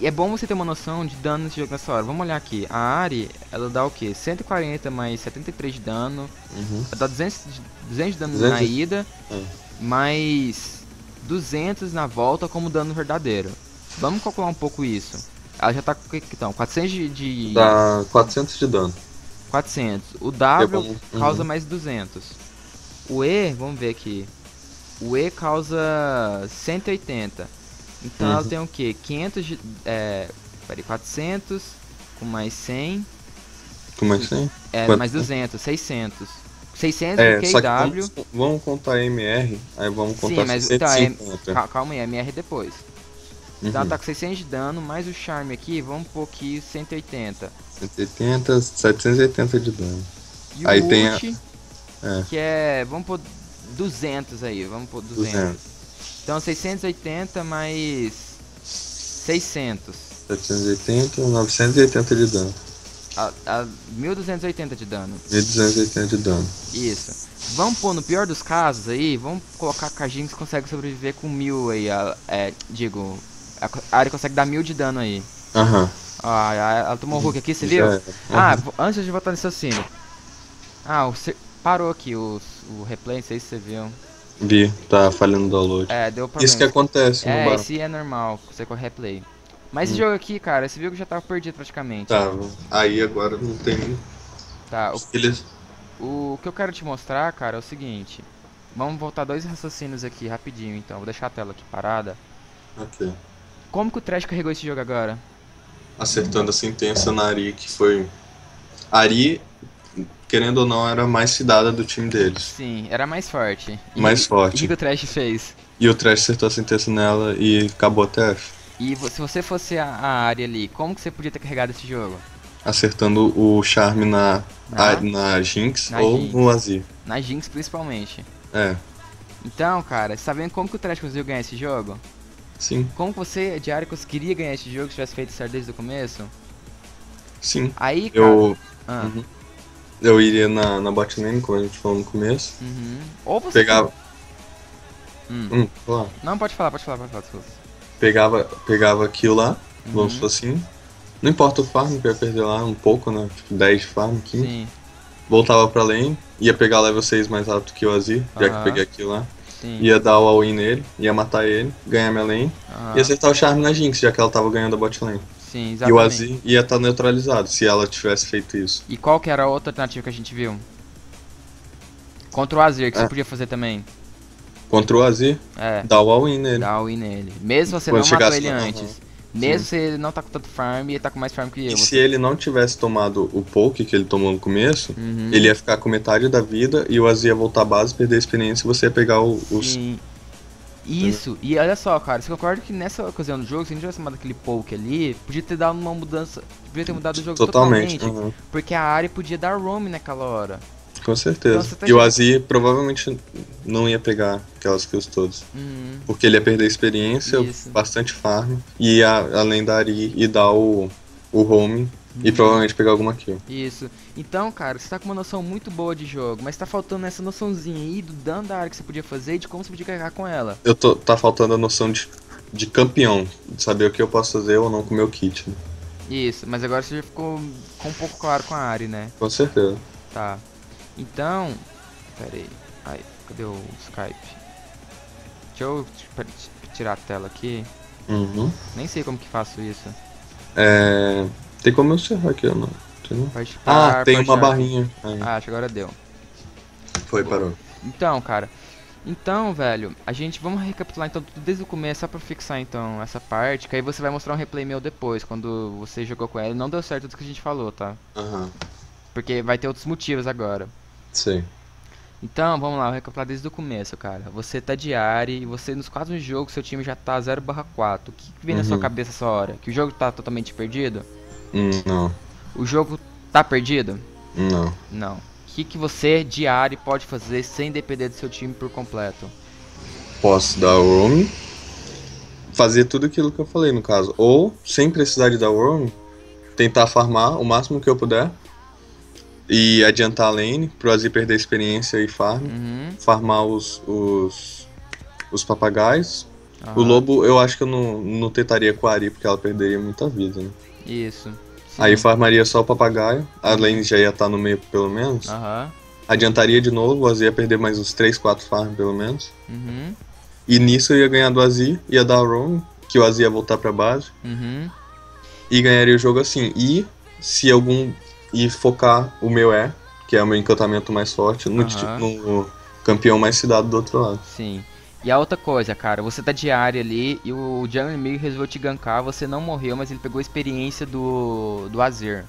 E é bom você ter uma noção de dano nesse jogo nessa hora. Vamos olhar aqui. A Ari, ela dá o quê? 140 mais 73 de dano. Uhum. Ela dá 200 de, 200 de dano 200? na ida. É. Mais 200 na volta como dano verdadeiro. Vamos calcular um pouco isso. Ela já tá com o que que então? 400 de... de Dá 400 de dano. 400. O W bom. causa Uhum. mais 200. O E, vamos ver aqui. O E causa 180. Então ela Uhum. tem o que? 500 de. É. Peraí, 400 com mais 100. Como é que tem? É, Quanto? mais 200, 600. 600 É, do só KW. vamos, vamos contar MR, aí vamos Sim, contar mas então, é- 650. Cal- Calma aí, MR depois. Então Uhum. ela tá com 600 de dano, mais o charme aqui, vamos pôr aqui 180. 180, 780 de dano. E Aí o tem a- ult, é. que é. Vamos pôr 200 aí, vamos pôr 200. 200. Então 680 mais 600. 780, 980 de dano. A, a 1280 de dano. 1280 de dano. Isso. Vamos pôr no pior dos casos aí, vamos colocar que a Jinx consegue sobreviver com mil aí. A, é, digo, a, área consegue dar mil de dano aí. Aham. Ó, a- a- ela tomou o hook aqui, você viu? era. Ah, antes de voltar nesse assassino. Ah, o parou aqui o, o replay, não sei se você viu. Vi, tá falhando o download. É, deu problema. Isso que acontece no É, esse é normal, você com replay. Mas esse Hum. jogo aqui, cara, esse jogo já tava perdido praticamente. Tá, aí agora não tem. Tá, o Eles. O que eu quero te mostrar, cara, é o seguinte. Vamos voltar dois raciocínios aqui rapidinho, então. Vou deixar a tela aqui parada. Ok. Como que o Trash carregou esse jogo agora? Acertando a sentença na Ari, que foi. Ari, querendo ou não, era mais cidada do time deles. Sim, era mais forte. E- Mais E o forte. que o Trash fez? E o Trash acertou a sentença nela e acabou a TF. E se você fosse a, área ali, como que você podia ter carregado esse jogo? Acertando o charme na, Na- a- na Jinx Na ou Jinx. no Azir. Na Jinx principalmente. É, Então, cara, você tá vendo como que o Trash conseguiu ganhar esse jogo? sim, Como você, de área, conseguiria ganhar esse jogo se tivesse feito certo desde o começo? sim. Aí, cara... Eu, Ah, Uhum. Eu iria na, na bot lane, como a gente falou no começo. uhum. Ou você... Pegava. Hum. Hum, lá. Não, pode falar, pode falar, pode falar. desculpa. Pegava, pegava kill lá, Uhum. vamos supor assim. Não importa o farm, que eu ia perder lá um pouco, né? Tipo 10 de farm, 15. Sim, Voltava pra lane, ia pegar level 6 mais alto que o Azir, já que peguei aqui lá. sim. Ia dar o all-in nele, ia matar ele, ganhar minha lane. aham. E acertar o charme na Jinx, já que ela tava ganhando a bot lane. Sim, E exatamente. o Azir ia estar neutralizado, se ela tivesse feito isso. E qual que era a outra alternativa que a gente viu? Contra o Azir, que É. você podia fazer também. Contra o Azir, É, dá o all-in nele. o win nele. Mesmo você Quando não matou ele lá, antes. Mesmo se ele não tá com tanto farm, ele tá com mais farm que eu. E se ele não tivesse tomado o poke que ele tomou no começo, uhum. ele ia ficar com metade da vida e o Azir ia voltar à base, perder a experiência e você ia pegar o, os. Isso, e olha só, cara, você concorda que nessa ocasião do jogo, se a gente tivesse tomado aquele poke ali, podia ter dado uma mudança, podia ter mudado o jogo totalmente. totalmente uhum. Porque a área podia dar roam naquela hora. Com certeza. Então, tá e o Azir provavelmente não ia pegar aquelas kills todas. Uhum. Porque ele ia perder experiência, Isso. bastante farm, e ia, além da Ari, e dar o, o home e provavelmente pegar alguma kill. Isso. Então, cara, você tá com uma noção muito boa de jogo, mas tá faltando essa noçãozinha aí do dano da área que você podia fazer e de como você podia carregar com ela. Eu tô. Tá faltando a noção de, de campeão, de saber o que eu posso fazer ou não com o meu kit. Né? Isso, mas agora você já ficou, ficou um pouco claro com a área, né? Com certeza. Tá. Então. Pera aí. Ai, cadê o Skype? Deixa eu tirar a tela aqui. Uhum. Nem sei como que faço isso. É. Tem como eu encerrar aqui, ou não? ah, tem uma barrinha. Aí. Ah, acho que agora deu. Foi, parou. Então, cara. Então, velho, a gente vamos recapitular então tudo desde o começo, só pra fixar então essa parte, que aí você vai mostrar um replay meu depois, quando você jogou com ela. Não deu certo tudo que a gente falou, tá? Aham. Uhum. Porque vai ter outros motivos agora. Sim. Então, vamos lá, vou recapitular desde o começo, cara. Você tá de área e você nos quatro jogos seu time já tá 0 4. O que, que vem uhum. na sua uhum. cabeça essa hora? Que o jogo tá totalmente perdido? Não. O jogo tá perdido? Não. Não. O que, que você, diário, pode fazer sem depender do seu time por completo? Posso dar roam, fazer tudo aquilo que eu falei no caso. Ou, sem precisar de dar roam, tentar farmar o máximo que eu puder e adiantar a lane pro Azir perder experiência e farm. Uhum. Farmar os, os, os papagaios. Uhum. O lobo eu acho que eu não, não tentaria com a Ari porque ela perderia muita vida, né? Isso. Sim. Aí farmaria só o papagaio, a lane já ia estar tá no meio pelo menos. Uhum. Adiantaria de novo, o Azir ia perder mais uns 3, 4 farms pelo menos. Uhum. E nisso eu ia ganhar do Azir, ia dar roam, que o Azir ia voltar pra base. Uhum. E ganharia o jogo assim. E se algum. E focar o meu E, que é o meu encantamento mais forte, no, no campeão mais cidado do outro lado. Sim. E a outra coisa, cara, você tá de área ali e o jungle inimigo resolveu te gankar, você não morreu, mas ele pegou a experiência do, do Azir.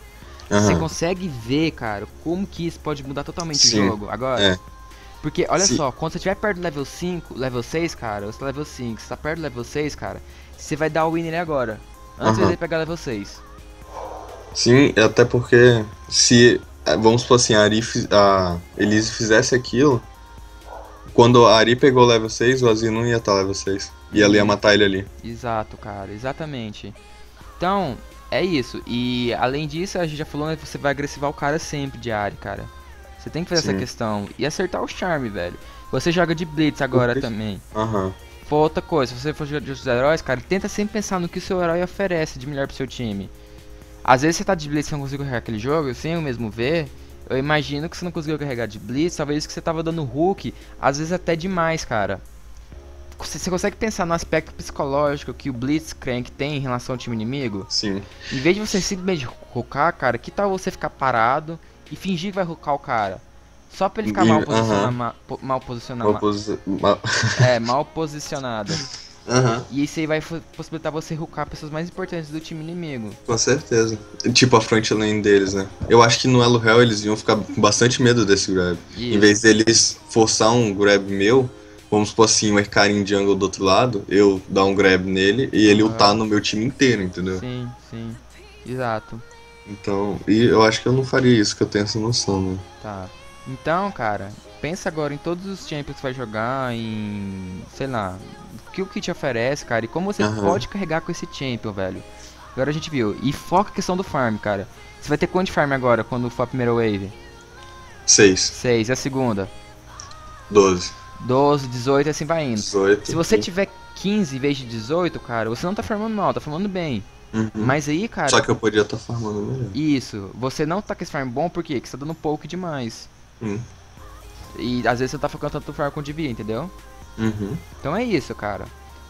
Uhum. Você consegue ver, cara, como que isso pode mudar totalmente Sim. o jogo agora? É. Porque, olha Sim. só, quando você estiver perto do level 5, level 6, cara, você tá level 5, você tá perto do level 6, cara, você vai dar o win nele agora. Antes uhum. de ele pegar level 6. Sim, até porque se, vamos supor assim, a, Arif, a Elise fizesse aquilo, quando a Ari pegou level 6, o Azir não ia estar tá level 6. E ela ia matar ele ali. Exato, cara, exatamente. Então, é isso. E além disso, a gente já falou, né, você vai agressivar o cara sempre de Ari, cara. Você tem que fazer Sim. essa questão. E acertar o charme, velho. Você joga de Blitz agora também. Aham. Uhum. outra coisa, se você for jogar de outros heróis, cara, tenta sempre pensar no que o seu herói oferece de melhor pro seu time. Às vezes você tá de Blitz e não consegue carregar aquele jogo, sem eu mesmo ver, eu imagino que você não conseguiu carregar de Blitz, talvez que você tava dando hook, às vezes até demais, cara. Você, consegue pensar no aspecto psicológico que o Blitzcrank tem em relação ao time inimigo? Sim. Em vez de você simplesmente hoocar, cara, que tal você ficar parado e fingir que vai hoocar o cara? Só pra ele ficar e, mal, posicionado, uh -huh. mal, mal posicionado. Mal posi mal... É, mal posicionado. Uhum. E isso aí vai possibilitar você hoocar pessoas mais importantes do time inimigo. Com certeza. Tipo a frontline deles, né? Eu acho que no Elo Hell eles iam ficar com bastante medo desse grab. Isso. Em vez deles forçar um grab meu, vamos supor assim, um Ekarim jungle do outro lado, eu dar um grab nele e ele uhum. ultar no meu time inteiro, entendeu? Sim, sim. Exato. Então, e eu acho que eu não faria isso, que eu tenho essa noção, né? Tá. Então, cara, pensa agora em todos os champions que você vai jogar, em. sei lá, o que o kit oferece, cara, e como você uhum. pode carregar com esse champion, velho. Agora a gente viu. E foca a questão do farm, cara. Você vai ter quanto de farm agora quando for a primeira wave? 6. 6. E a segunda? 12. 12, 18 e assim vai indo. 18. Se você tiver 15 em vez de 18, cara, você não tá farmando mal, tá farmando bem. Uhum. Mas aí, cara. Só que eu podia estar tá farmando melhor. Isso. Você não tá com esse farm bom por quê? Porque você tá dando pouco demais. Hum. E às vezes você tá focando tanto no farm com DB, entendeu? Uhum. Então é isso, cara.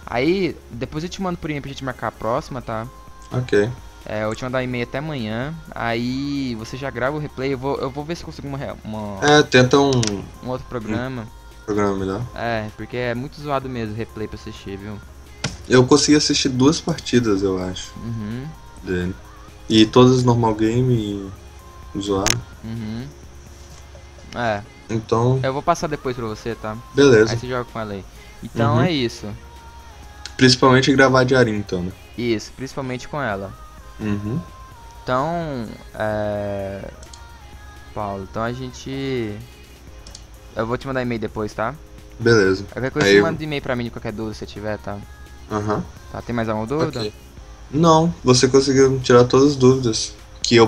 Aí, depois eu te mando por e-mail pra gente marcar a próxima, tá? Ok. É, eu te mandar e-mail até amanhã. Aí você já grava o replay. Eu vou, eu vou ver se consigo uma, uma. É, tenta um. Um outro programa. Um programa melhor. É, porque é muito zoado mesmo o replay pra assistir, viu? Eu consegui assistir duas partidas, eu acho, Uhum, dele. E todas normal game e zoado. uhum. É, Então, eu vou passar depois pra você, tá? Aí beleza. você joga com ela aí. Então Uhum. é isso. Principalmente gravar diarinho, então, né? Isso, principalmente com ela. Uhum. Então, é. Paulo, então a gente. Eu vou te mandar e-mail depois, tá? Beleza. Qualquer coisa Aí você manda e-mail pra mim de qualquer dúvida se tiver, tá? Aham. tá? Tem mais alguma dúvida? Ok. Não, você conseguiu tirar todas as dúvidas que eu